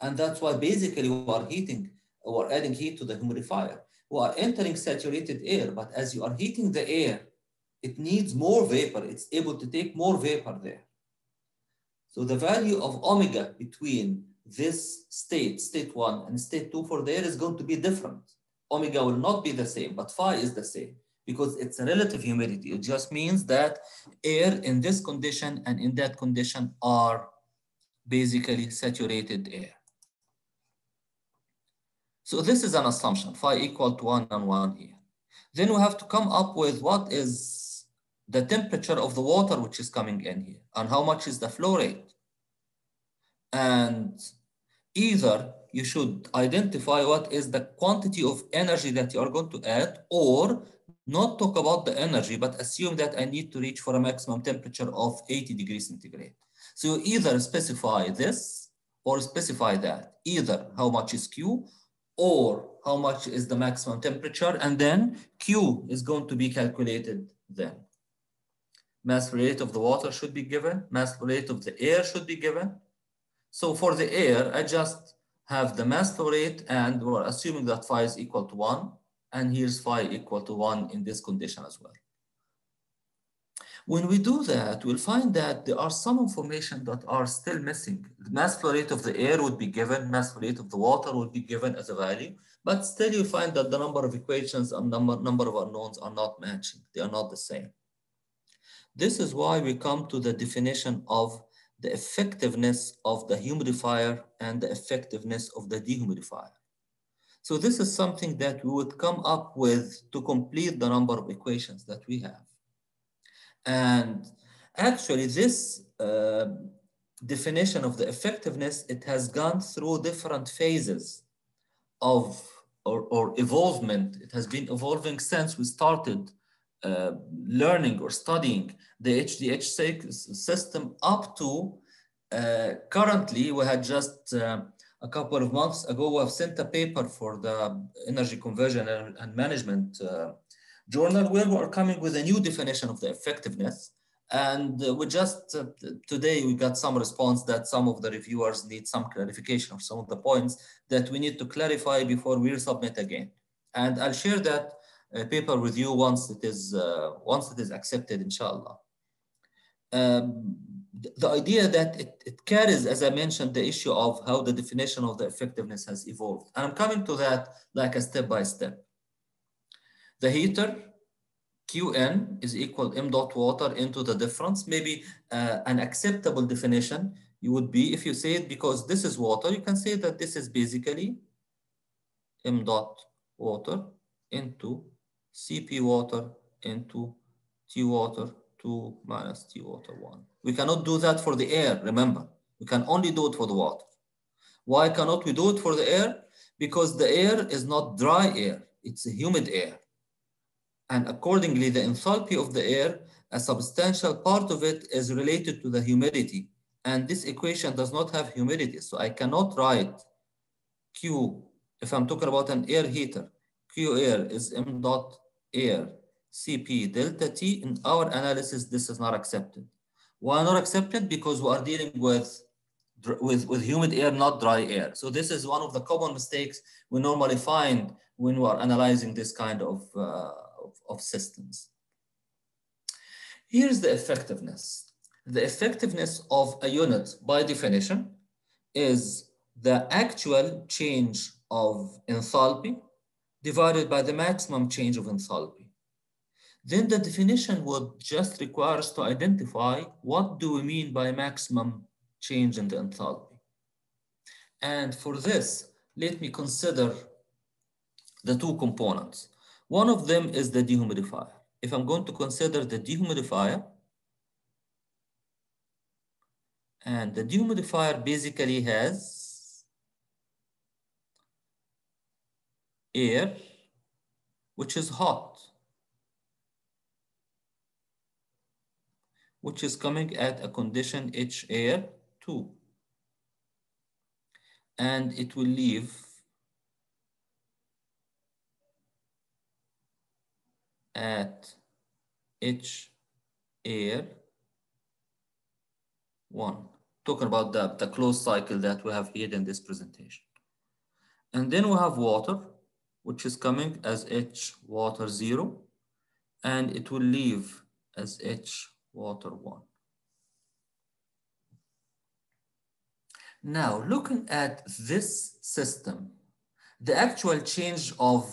And that's why basically we are heating, we're adding heat to the humidifier. We are entering saturated air, but as you are heating the air, it needs more vapor. It's able to take more vapor there. So the value of omega between this state, state one, and state two for the air is going to be different. Omega will not be the same, but phi is the same because it's a relative humidity. It just means that air in this condition and in that condition are basically saturated air. So this is an assumption, phi equal to one and one here. Then we have to come up with what is the temperature of the water which is coming in here and how much is the flow rate. And either you should identify what is the quantity of energy that you are going to add or not talk about the energy, but assume that I need to reach for a maximum temperature of 80 degrees centigrade. So you either specify this or specify that, either how much is Q or how much is the maximum temperature, and then Q is going to be calculated then. Mass flow rate of the water should be given, mass flow rate of the air should be given. So for the air, I just have the mass flow rate and we're assuming that phi is equal to one, and here's phi equal to one in this condition as well. When we do that, we'll find that there are some information that are still missing. The mass flow rate of the air would be given, mass flow rate of the water would be given as a value, but still you find that the number of equations and number, number of unknowns are not matching. They are not the same. This is why we come to the definition of the effectiveness of the humidifier and the effectiveness of the dehumidifier. So this is something that we would come up with to complete the number of equations that we have. And actually this uh, definition of the effectiveness, it has gone through different phases of or, or evolvement. It has been evolving since we started uh, learning or studying the HDH system up to uh, currently we had just uh, a couple of months ago we have sent a paper for the energy conversion and, and management uh, journal where we are coming with a new definition of the effectiveness. And uh, we just today we got some response that some of the reviewers need some clarification of some of the points that we need to clarify before we submit again. And I'll share that uh, paper with you once it is uh, once it is accepted, inshallah. Um, the idea that it, it carries, as I mentioned, the issue of how the definition of the effectiveness has evolved. And I'm coming to that like a step by step. The heater, Qn is equal m dot water into the difference. Maybe uh, an acceptable definition you would be, if you say it because this is water, you can say that this is basically m dot water into Cp water into T water 2 minus T water 1. We cannot do that for the air, remember. We can only do it for the water. Why cannot we do it for the air? Because the air is not dry air, it's a humid air. And accordingly, the enthalpy of the air, a substantial part of it is related to the humidity. And this equation does not have humidity. So I cannot write Q, if I'm talking about an air heater, Q air is m dot air Cp delta T. In our analysis, this is not accepted. Why not accepted? Because we are dealing with with, with humid air, not dry air. So this is one of the common mistakes we normally find when we are analyzing this kind of, uh, of, of systems. Here's the effectiveness. The effectiveness of a unit by definition is the actual change of enthalpy divided by the maximum change of enthalpy. Then the definition would just require us to identify what do we mean by maximum change in the enthalpy. And for this, let me consider the two components. One of them is the dehumidifier. If I'm going to consider the dehumidifier, and the dehumidifier basically has air, which is hot, which is coming at a condition H air 2. And it will leave at H air 1. Talking about the, the closed cycle that we have here in this presentation. And then we have water, which is coming as H water 0, and it will leave as H water 1. Now, looking at this system, the actual change of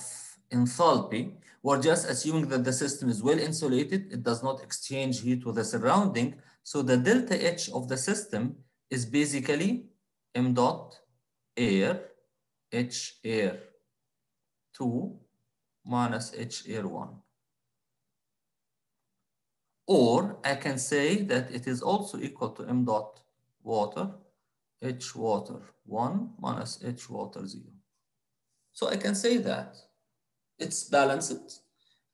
enthalpy, we're just assuming that the system is well insulated, it does not exchange heat with the surrounding, so the delta H of the system is basically m dot air, H air 2 minus H air 1. Or I can say that it is also equal to m dot water H water 1 minus H water 0. So I can say that it's balanced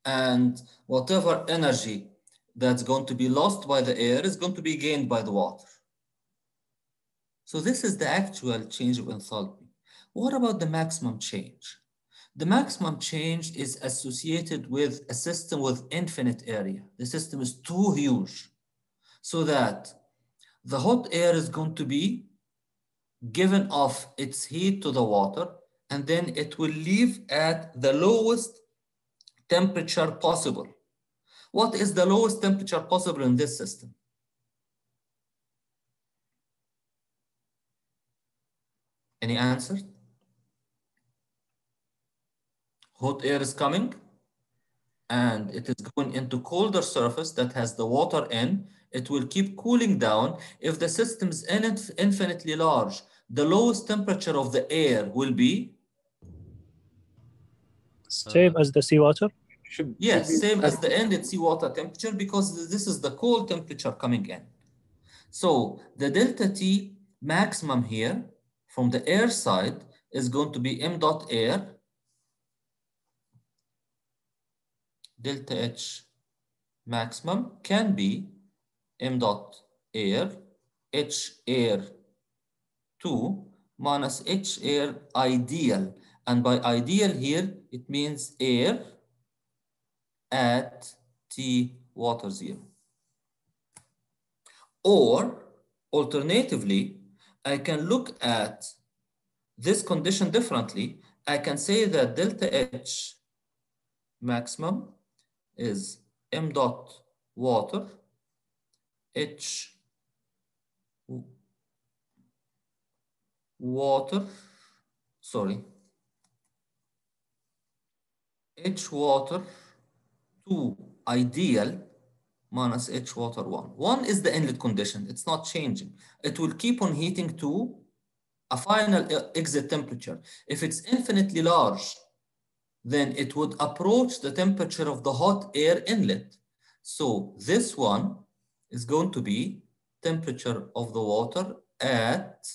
and whatever energy that's going to be lost by the air is going to be gained by the water. So this is the actual change of enthalpy. What about the maximum change? The maximum change is associated with a system with infinite area. The system is too huge so that the hot air is going to be given off its heat to the water, and then it will leave at the lowest temperature possible. What is the lowest temperature possible in this system? Any answer? Hot air is coming and it is going into colder surface that has the water in. It will keep cooling down. If the system is infinitely large, the lowest temperature of the air will be? Same as the seawater? Should, yes, should same as the ended seawater temperature because this is the cold temperature coming in. So the delta T maximum here from the air side is going to be m dot air delta H maximum can be m dot air H air 2 minus H air ideal. And by ideal here, it means air at T water zero. Or alternatively, I can look at this condition differently. I can say that delta H maximum is m dot water H water, sorry, H water 2 ideal minus H water 1. 1 is the inlet condition. It's not changing. It will keep on heating to a final exit temperature. If it's infinitely large, then it would approach the temperature of the hot air inlet. So this one is going to be temperature of the water at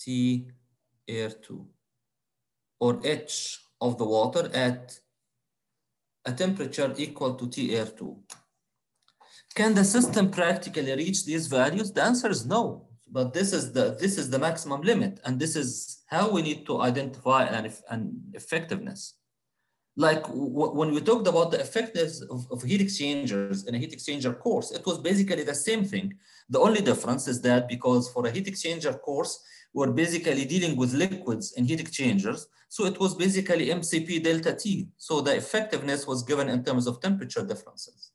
T air 2 or H of the water at a temperature equal to T air 2. Can the system practically reach these values? The answer is no, but this is the, this is the maximum limit and this is how we need to identify an, an effectiveness. like when we talked about the effectiveness of, of, heat exchangers in a heat exchanger course, it was basically the same thing. The only difference is that because for a heat exchanger course, we're basically dealing with liquids in heat exchangers. So it was basically MCP delta T. So the effectiveness was given in terms of temperature differences.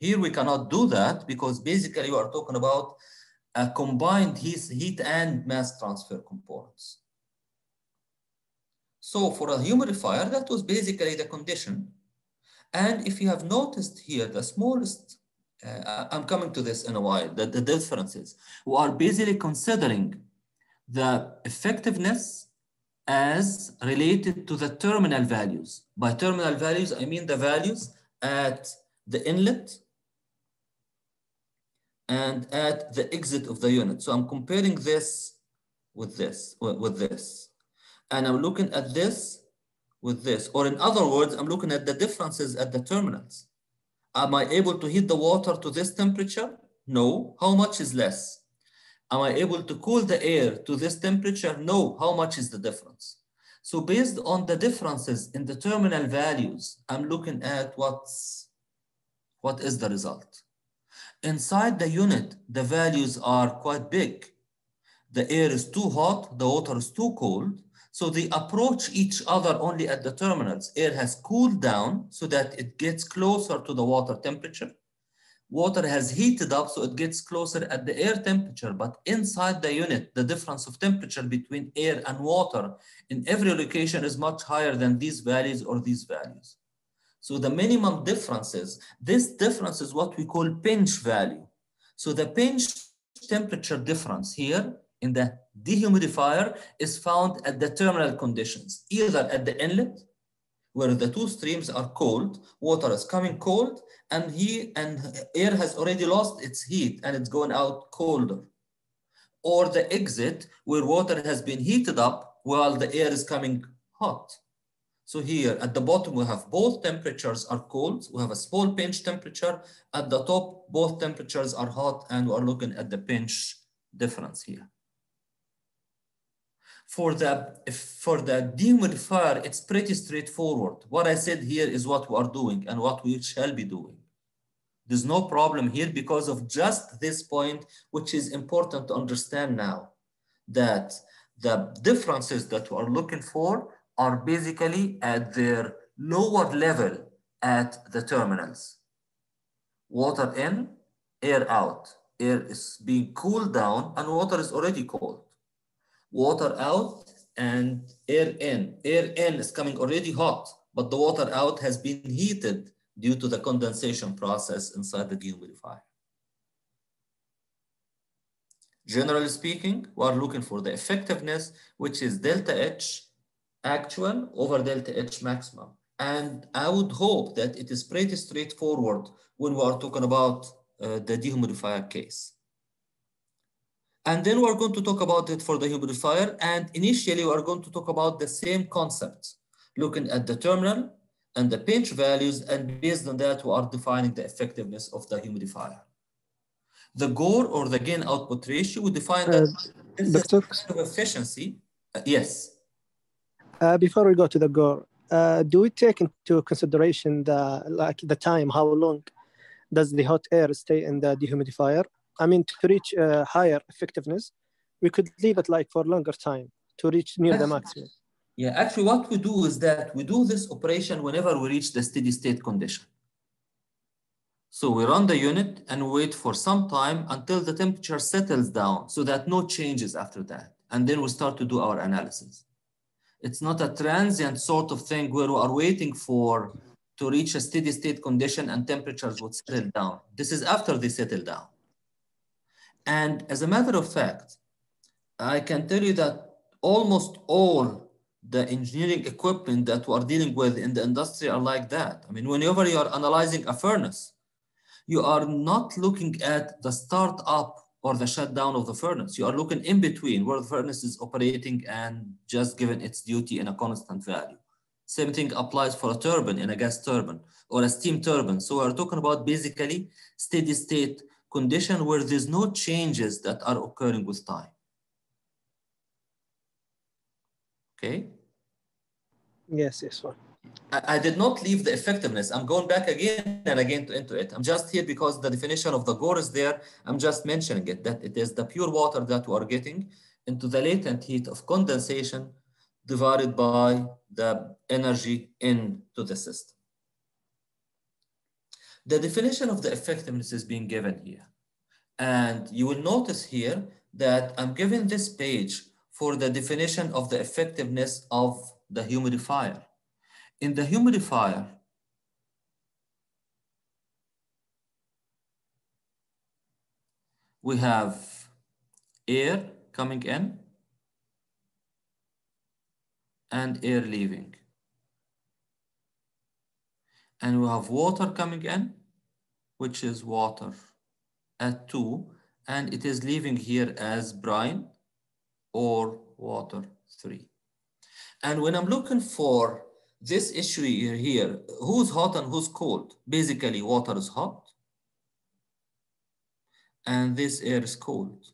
Here we cannot do that because basically we are talking about a combined heat, heat and mass transfer components. So for a humidifier, that was basically the condition. And if you have noticed here, the smallest, uh, I'm coming to this in a while, the, the differences, we are basically considering the effectiveness as related to the terminal values. By terminal values, I mean the values at the inlet and at the exit of the unit. So I'm comparing this with this, with this and I'm looking at this with this. Or in other words, I'm looking at the differences at the terminals. Am I able to heat the water to this temperature? No. How much is less? Am I able to cool the air to this temperature? No. How much is the difference? So based on the differences in the terminal values, I'm looking at what's, what is the result. Inside the unit, the values are quite big. The air is too hot, the water is too cold. So they approach each other only at the terminals. Air has cooled down so that it gets closer to the water temperature. Water has heated up so it gets closer at the air temperature, but inside the unit, the difference of temperature between air and water in every location is much higher than these values or these values. So the minimum differences, this difference is what we call pinch value. So the pinch temperature difference here in the dehumidifier is found at the terminal conditions, either at the inlet, where the two streams are cold, water is coming cold, and he and air has already lost its heat and it's going out colder. Or the exit, where water has been heated up while the air is coming hot. So here at the bottom, we have both temperatures are cold. We have a small pinch temperature. At the top, both temperatures are hot, and we're looking at the pinch difference here. For the, for the dehumidifier, it's pretty straightforward. What I said here is what we are doing and what we shall be doing. There's no problem here because of just this point, which is important to understand now, that the differences that we are looking for are basically at their lower level at the terminals. Water in, air out. Air is being cooled down and water is already cold water out and air in. Air in is coming already hot, but the water out has been heated due to the condensation process inside the dehumidifier. Generally speaking, we are looking for the effectiveness, which is delta H actual over delta H maximum. And I would hope that it is pretty straightforward when we are talking about uh, the dehumidifier case. And then we're going to talk about it for the humidifier. And initially, we're going to talk about the same concept, looking at the terminal and the pinch values. And based on that, we are defining the effectiveness of the humidifier. The GOR or the gain output ratio, we define that uh, Doctor? of efficiency. Uh, yes. Uh, before we go to the GOR, uh, do we take into consideration the like the time, how long does the hot air stay in the dehumidifier? I mean, to reach uh, higher effectiveness, we could leave it like for longer time to reach near the maximum. Yeah, actually what we do is that we do this operation whenever we reach the steady state condition. So we run the unit and wait for some time until the temperature settles down so that no changes after that. And then we start to do our analysis. It's not a transient sort of thing where we are waiting for to reach a steady state condition and temperatures would settle down. This is after they settle down. And as a matter of fact, I can tell you that almost all the engineering equipment that we are dealing with in the industry are like that. I mean, whenever you are analyzing a furnace, you are not looking at the start up or the shutdown of the furnace. You are looking in between where the furnace is operating and just given its duty in a constant value. Same thing applies for a turbine in a gas turbine or a steam turbine. So we're talking about basically steady state condition where there's no changes that are occurring with time. Okay? Yes, yes, one. I, did not leave the effectiveness. I'm going back again and again to, into it. I'm just here because the definition of the GOR is there. I'm just mentioning it, that it is the pure water that we are getting into the latent heat of condensation divided by the energy into the system. The definition of the effectiveness is being given here. And you will notice here that I'm giving this page for the definition of the effectiveness of the humidifier. In the humidifier, we have air coming in and air leaving. And we have water coming in, which is water at two, and it is leaving here as brine or water three. And when I'm looking for this issue here, who's hot and who's cold? Basically, water is hot and this air is cold.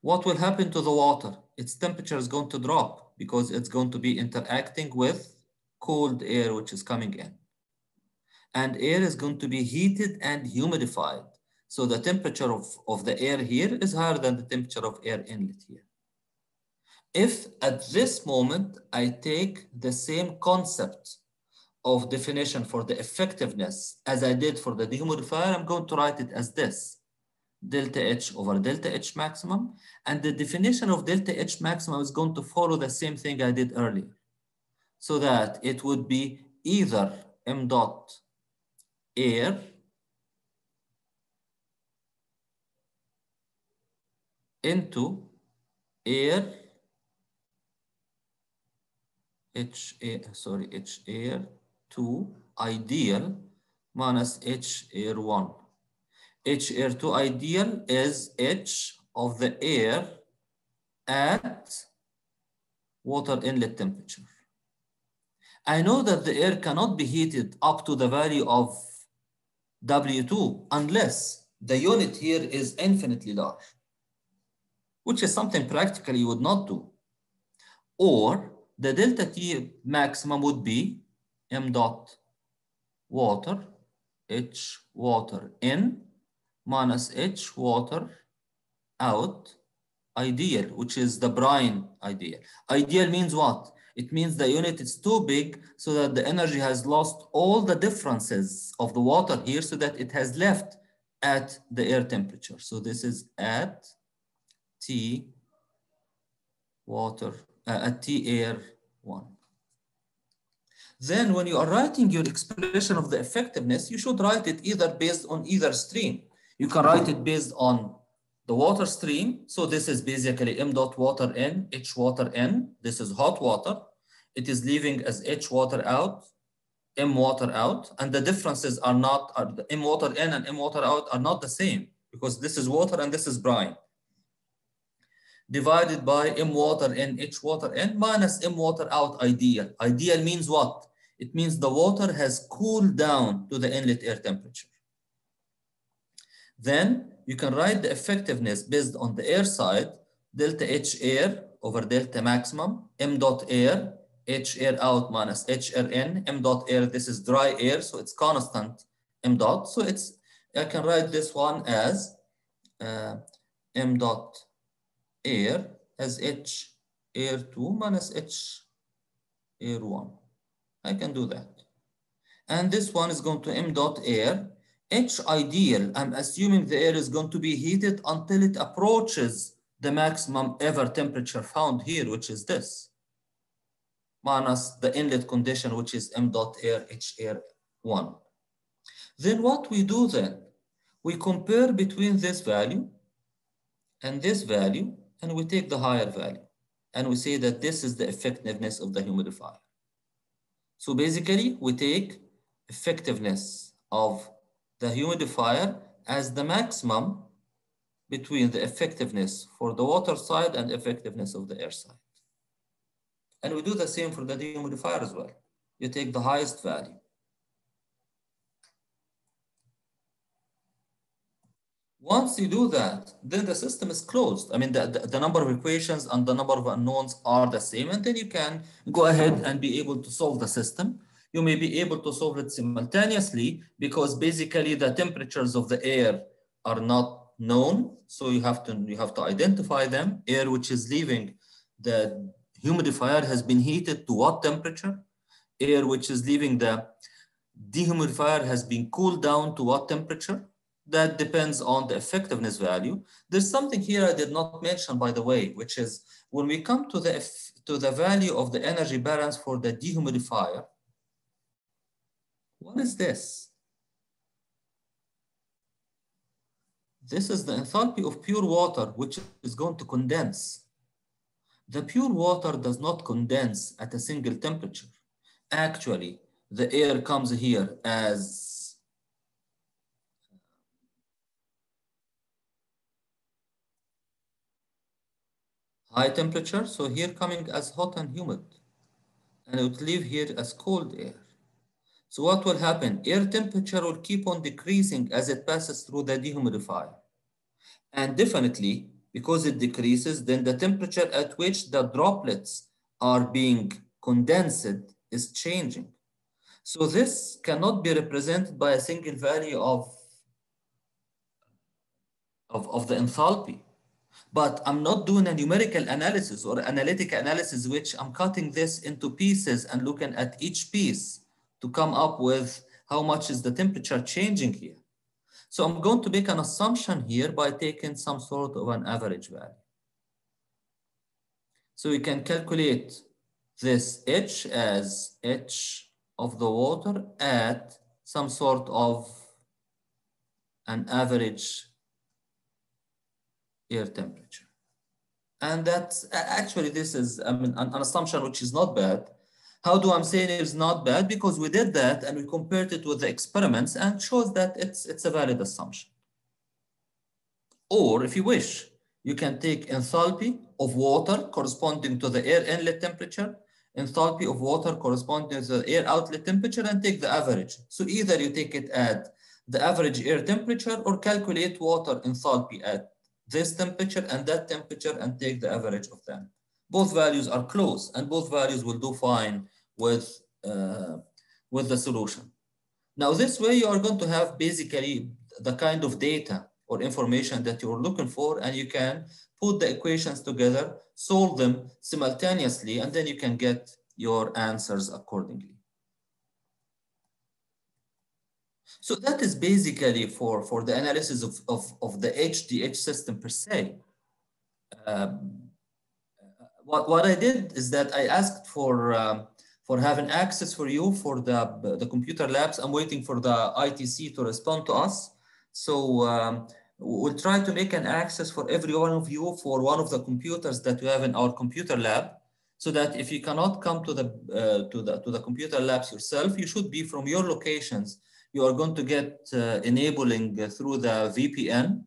What will happen to the water? Its temperature is going to drop because it's going to be interacting with cold air which is coming in. And air is going to be heated and humidified. So the temperature of, of the air here is higher than the temperature of air inlet here. If at this moment I take the same concept of definition for the effectiveness as I did for the dehumidifier, I'm going to write it as this delta H over delta H maximum. And the definition of delta H maximum is going to follow the same thing I did earlier. So that it would be either m dot air into air H air, sorry, H air 2 ideal minus H air 1. H air 2 ideal is H of the air at water inlet temperature. I know that the air cannot be heated up to the value of W2 unless the unit here is infinitely large, which is something practically you would not do. Or the delta T maximum would be m dot water, H water in minus H water out ideal, which is the brine ideal. Ideal means what? It means the unit is too big so that the energy has lost all the differences of the water here so that it has left at the air temperature. So this is at T water, uh, at T air one. Then when you are writing your expression of the effectiveness, you should write it either based on either stream. You can write it based on the water stream. So this is basically m dot water in, h water in. This is hot water. It is leaving as h water out, m water out. And the differences are not, are m water in and m water out are not the same because this is water and this is brine. Divided by m water in, h water in minus m water out ideal. Ideal means what? It means the water has cooled down to the inlet air temperature. Then you can write the effectiveness based on the air side, delta H air over delta maximum, m dot air, H air out minus H air in, m dot air, this is dry air, so it's constant m dot. So it's, I can write this one as uh, m dot air as H air 2 minus H air 1. I can do that. And this one is going to m dot air H ideal, I'm assuming the air is going to be heated until it approaches the maximum ever temperature found here, which is this, minus the inlet condition, which is m dot air H air 1. Then what we do then, we compare between this value and this value, and we take the higher value. And we say that this is the effectiveness of the humidifier. So basically, we take effectiveness of the humidifier as the maximum between the effectiveness for the water side and effectiveness of the air side. And we do the same for the dehumidifier as well. You take the highest value. Once you do that, then the system is closed. I mean, the, the, the, number of equations and the number of unknowns are the same, and then you can go ahead and be able to solve the system. You may be able to solve it simultaneously because basically the temperatures of the air are not known. So you have to, you have to identify them. Air which is leaving the humidifier has been heated to what temperature? Air which is leaving the dehumidifier has been cooled down to what temperature? That depends on the effectiveness value. There's something here I did not mention, by the way, which is when we come to the, to the value of the energy balance for the dehumidifier, what is this? This is the enthalpy of pure water, which is going to condense. The pure water does not condense at a single temperature. Actually, the air comes here as high temperature. So here coming as hot and humid. And it would leave here as cold air. So what will happen? Air temperature will keep on decreasing as it passes through the dehumidifier. And definitely, because it decreases, then the temperature at which the droplets are being condensed is changing. So this cannot be represented by a single value of, of, of the enthalpy. But I'm not doing a numerical analysis or analytic analysis, which I'm cutting this into pieces and looking at each piece to come up with how much is the temperature changing here. So I'm going to make an assumption here by taking some sort of an average value. So we can calculate this H as H of the water at some sort of an average air temperature. And that's actually, this is I mean, an, an assumption which is not bad. How do I'm saying it's not bad? Because we did that and we compared it with the experiments and shows that it's, it's a valid assumption. Or if you wish, you can take enthalpy of water corresponding to the air inlet temperature, enthalpy of water corresponding to the air outlet temperature and take the average. So either you take it at the average air temperature or calculate water enthalpy at this temperature and that temperature and take the average of them. Both values are close and both values will do fine with, uh, with the solution. Now this way you are going to have basically the kind of data or information that you're looking for and you can put the equations together, solve them simultaneously, and then you can get your answers accordingly. So that is basically for, for the analysis of, of, of the HDH system per se. Um, what, what I did is that I asked for, um, for having access for you for the, the computer labs. I'm waiting for the ITC to respond to us. So um, we'll try to make an access for every one of you for one of the computers that we have in our computer lab so that if you cannot come to the, uh, to the, to the computer labs yourself, you should be from your locations you are going to get uh, enabling through the VPN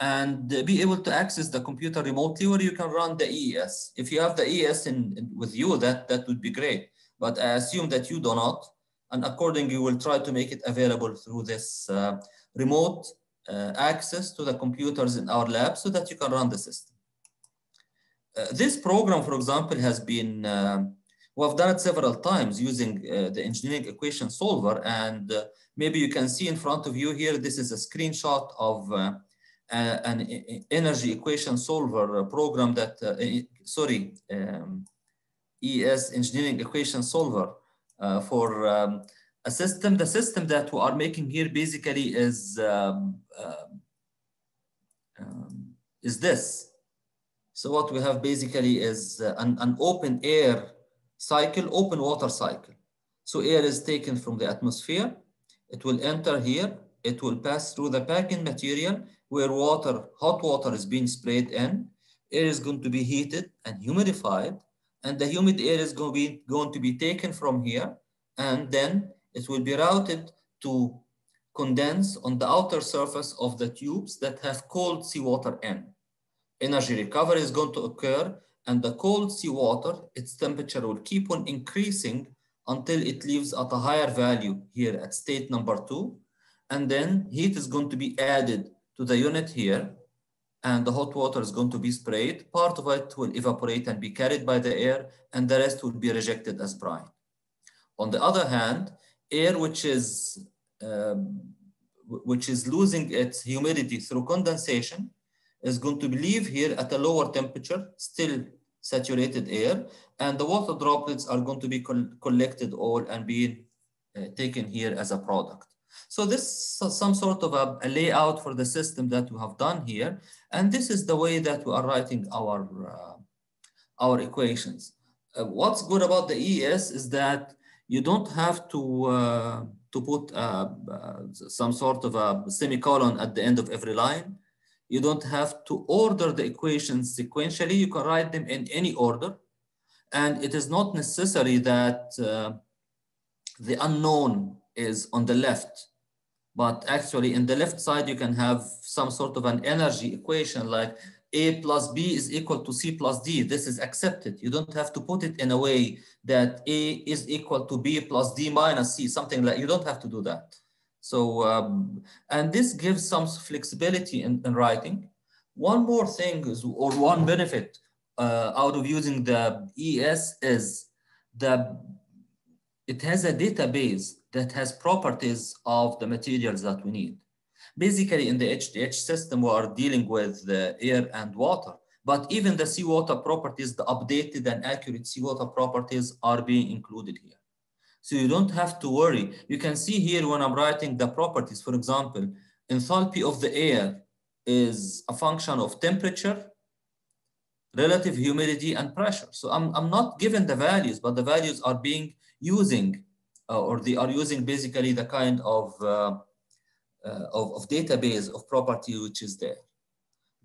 and be able to access the computer remotely where you can run the EES. If you have the EES in, in, with you, that, that would be great. But I assume that you do not. And accordingly, we'll try to make it available through this uh, remote uh, access to the computers in our lab so that you can run the system. Uh, this program, for example, has been, uh, we've done it several times using uh, the engineering equation solver and uh, maybe you can see in front of you here, this is a screenshot of uh, an energy equation solver program that, uh, sorry, um, EES engineering equation solver uh, for um, a system. The system that we are making here basically is, um, um, um is this. So what we have basically is uh, an, an open air cycle, open water cycle. So air is taken from the atmosphere it will enter here. It will pass through the packing material where water, hot water is being sprayed in. Air is going to be heated and humidified. And the humid air is going to be, going to be taken from here. And then it will be routed to condense on the outer surface of the tubes that have cold seawater in. Energy recovery is going to occur and the cold seawater, its temperature will keep on increasing until it leaves at a higher value here at state number two. And then heat is going to be added to the unit here, and the hot water is going to be sprayed. Part of it will evaporate and be carried by the air, and the rest will be rejected as brine. On the other hand, air which is um, which is losing its humidity through condensation is going to leave here at a lower temperature, still saturated air, and the water droplets are going to be collected all and being uh, taken here as a product. So this is some sort of a, a, layout for the system that we have done here. And this is the way that we are writing our, uh, our equations. Uh, what's good about the EES is that you don't have to, uh, to put uh, uh, some sort of a semicolon at the end of every line. You don't have to order the equations sequentially. You can write them in any order. And it is not necessary that uh, the unknown is on the left. But actually in the left side, you can have some sort of an energy equation like A plus B is equal to C plus D. This is accepted. You don't have to put it in a way that A is equal to B plus D minus C, something like, you don't have to do that. So, um, and this gives some flexibility in, in, writing. One more thing is, or one benefit uh, out of using the EES is that it has a database that has properties of the materials that we need. Basically in the HDH system, we are dealing with the air and water, but even the seawater properties, the updated and accurate seawater properties are being included here. So you don't have to worry. You can see here when I'm writing the properties, for example, enthalpy of the air is a function of temperature, relative humidity, and pressure. So I'm, I'm not given the values, but the values are being using, uh, or they are using basically the kind of, uh, uh, of, of database of property which is there.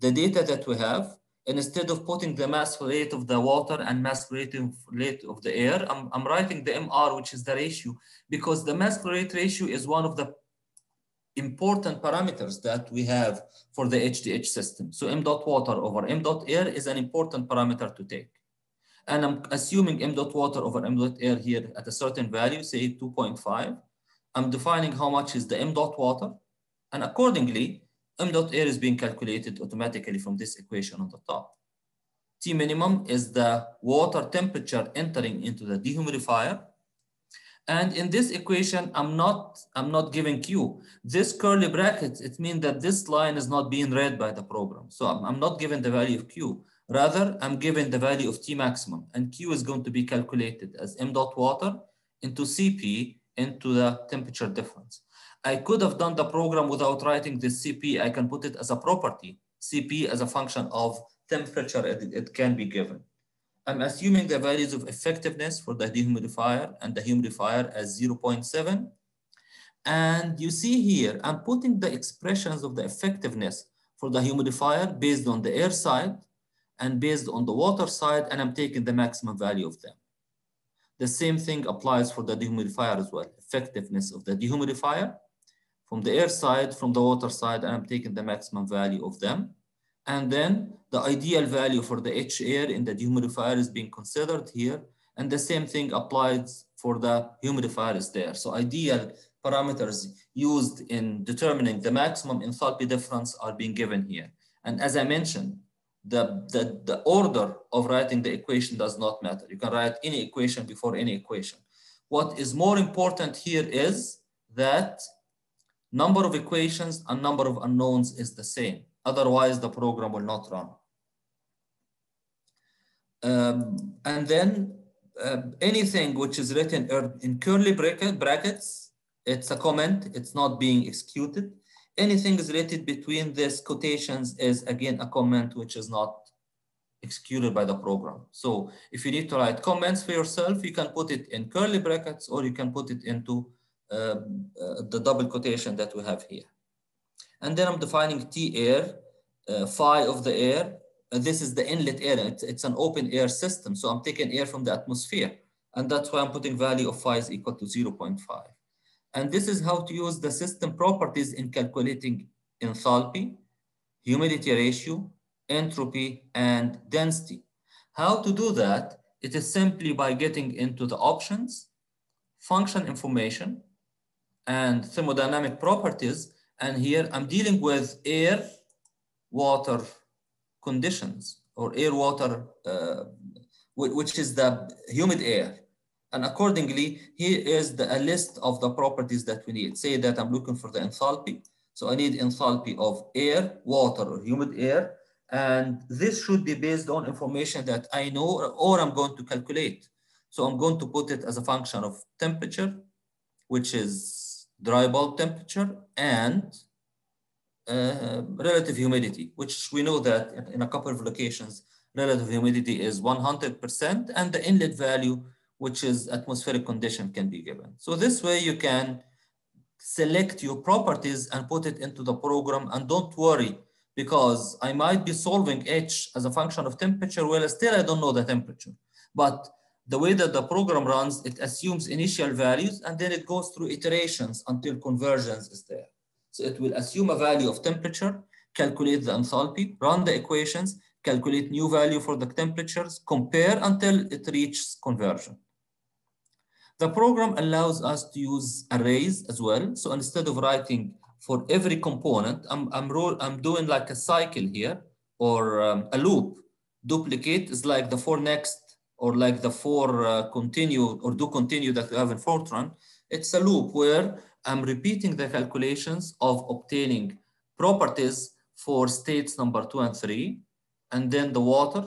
The data that we have instead of putting the mass flow rate of the water and mass rate of, rate of the air, I'm, I'm writing the MR, which is the ratio, because the mass flow rate ratio is one of the important parameters that we have for the HDH system. So M dot water over M dot air is an important parameter to take. And I'm assuming M dot water over M dot air here at a certain value, say 2.5. I'm defining how much is the M dot water. And accordingly, m dot air is being calculated automatically from this equation on the top. T minimum is the water temperature entering into the dehumidifier. And in this equation, I'm not, I'm not giving Q. This curly bracket, it means that this line is not being read by the program. So I'm, I'm not given the value of Q. Rather, I'm given the value of T maximum. And Q is going to be calculated as m dot water into Cp into the temperature difference. I could have done the program without writing the CP. I can put it as a property. CP as a function of temperature, it, it can be given. I'm assuming the values of effectiveness for the dehumidifier and the humidifier as 0.7. And you see here, I'm putting the expressions of the effectiveness for the humidifier based on the air side and based on the water side, and I'm taking the maximum value of them. The same thing applies for the dehumidifier as well. Effectiveness of the dehumidifier from the air side, from the water side, and I'm taking the maximum value of them. And then the ideal value for the H air in the dehumidifier is being considered here. And the same thing applies for the humidifier is there. So ideal parameters used in determining the maximum enthalpy difference are being given here. And as I mentioned, the, the, the order of writing the equation does not matter. You can write any equation before any equation. What is more important here is that number of equations and number of unknowns is the same. Otherwise, the program will not run. Um, and then uh, anything which is written in curly bracket, brackets, it's a comment, it's not being executed. Anything is related between these quotations is again a comment which is not executed by the program. So if you need to write comments for yourself, you can put it in curly brackets or you can put it into the double quotation that we have here. And then I'm defining T air, uh, phi of the air. Uh, this is the inlet air. It's, it's an open air system. So I'm taking air from the atmosphere. And that's why I'm putting value of phi is equal to 0.5. And this is how to use the system properties in calculating enthalpy, humidity ratio, entropy, and density. How to do that? It is simply by getting into the options, function information, and thermodynamic properties And here I'm dealing with air, water conditions or air water, uh, which is the humid air. And accordingly, here is the, a list of the properties that we need. Say that I'm looking for the enthalpy. So I need enthalpy of air, water, or humid air. And this should be based on information that I know or I'm going to calculate. So I'm going to put it as a function of temperature, which is dry bulb temperature, and uh, relative humidity, which we know that in a couple of locations, relative humidity is 100%, and the inlet value, which is atmospheric condition, can be given. So this way you can select your properties and put it into the program, and don't worry, because I might be solving H as a function of temperature, well, still I don't know the temperature. But the way that the program runs, it assumes initial values, and then it goes through iterations until convergence is there. So it will assume a value of temperature, calculate the enthalpy, run the equations, calculate new value for the temperatures, compare until it reaches conversion. The program allows us to use arrays as well. So instead of writing for every component, I'm, I'm, I'm doing like a cycle here or um, a loop. Duplicate is like the for next or like the for uh, continue or do continue that we have in Fortran. It's a loop where I'm repeating the calculations of obtaining properties for states number two and three. And then the water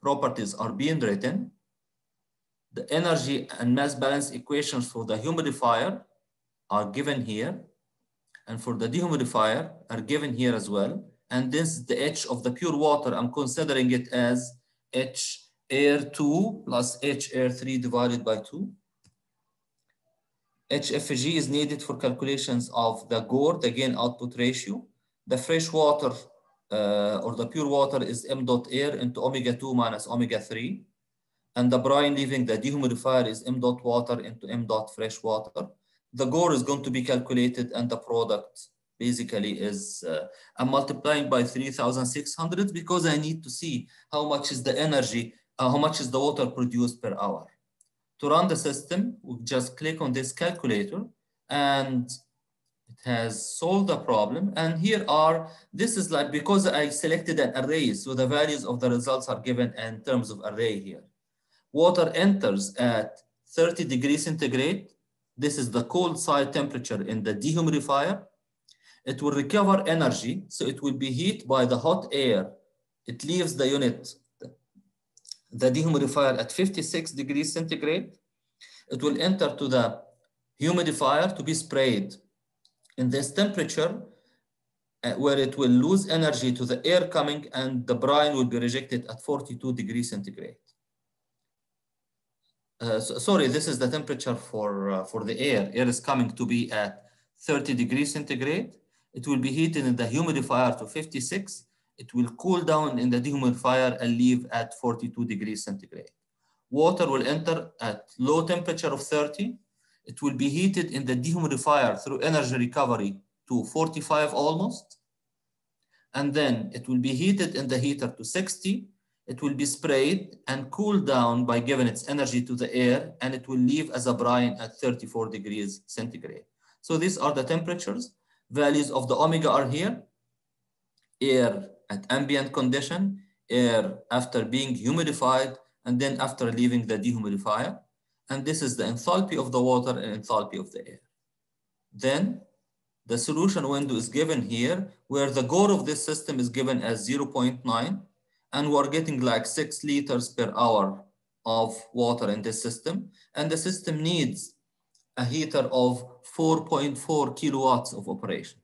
properties are being written. The energy and mass balance equations for the humidifier are given here. And for the dehumidifier are given here as well. And this is the H of the pure water. I'm considering it as H air 2 plus H air 3 divided by 2. HFG is needed for calculations of the GOR, the gain output ratio. The fresh water uh, or the pure water is m dot air into omega 2 minus omega 3. And the brine leaving the dehumidifier is m dot water into m dot fresh water. The GOR is going to be calculated and the product basically is, uh, I'm multiplying by 3,600 because I need to see how much is the energy, uh, how much is the water produced per hour to run the system, we just click on this calculator and it has solved the problem. And here are, this is like, because I selected an array, so the values of the results are given in terms of array here. Water enters at 30 degrees centigrade. This is the cold side temperature in the dehumidifier. It will recover energy, so it will be heat by the hot air. It leaves the unit the dehumidifier at 56 degrees centigrade. It will enter to the humidifier to be sprayed in this temperature uh, where it will lose energy to the air coming and the brine will be rejected at 42 degrees centigrade. Uh, so, sorry, this is the temperature for, uh, for the air. Air is coming to be at 30 degrees centigrade. It will be heated in the humidifier to 56 it will cool down in the dehumidifier and leave at 42 degrees centigrade. Water will enter at low temperature of 30. It will be heated in the dehumidifier through energy recovery to 45 almost. And then it will be heated in the heater to 60. It will be sprayed and cooled down by giving its energy to the air and it will leave as a brine at 34 degrees centigrade. So these are the temperatures. Values of the omega are here. Air at ambient condition, air after being humidified, and then after leaving the dehumidifier. And this is the enthalpy of the water and enthalpy of the air. Then the solution window is given here, where the GOR of this system is given as 0.9, and we're getting like six liters per hour of water in this system. And the system needs a heater of 4.4 kilowatts of operation.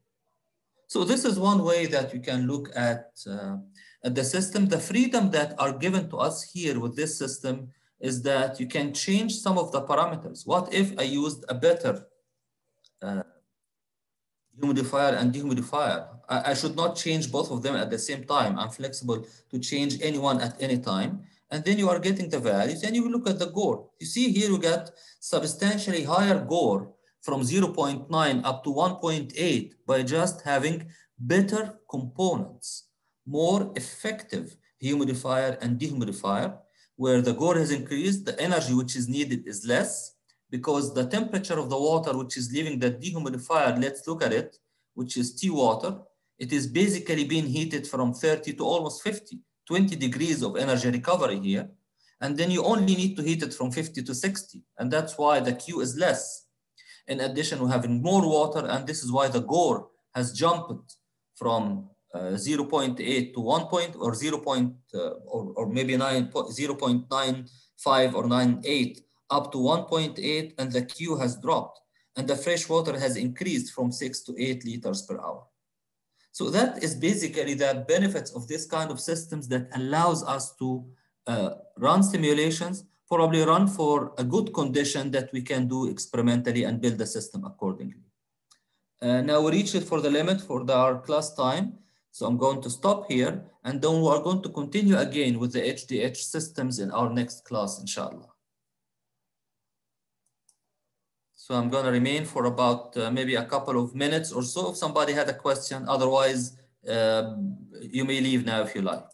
So this is one way that you can look at, uh, at the system. The freedom that are given to us here with this system is that you can change some of the parameters. What if I used a better uh, humidifier and dehumidifier? I, I, should not change both of them at the same time. I'm flexible to change any one at any time. And then you are getting the values and you look at the GOR. You see here you get substantially higher GOR from 0.9 up to 1.8 by just having better components, more effective humidifier and dehumidifier, where the GOR has increased, the energy which is needed is less because the temperature of the water which is leaving the dehumidifier, let's look at it, which is T water, it is basically being heated from 30 to almost 50, 20 degrees of energy recovery here. And then you only need to heat it from 50 to 60. And that's why the Q is less. In addition, we're having more water, and this is why the GOR has jumped from uh, 0.8 to 1 point or 0. Point, uh, or, or maybe 9, 0.95 or 98 up to 1.8 and the Q has dropped and the fresh water has increased from 6 to 8 liters per hour. So that is basically the benefits of this kind of systems that allows us to uh, run simulations, probably run for a good condition that we can do experimentally and build the system accordingly. Uh, now we reached for the limit for the, our class time. So I'm going to stop here and then we're going to continue again with the HDH systems in our next class, inshallah. So I'm going to remain for about uh, maybe a couple of minutes or so if somebody had a question. Otherwise, uh, you may leave now if you like.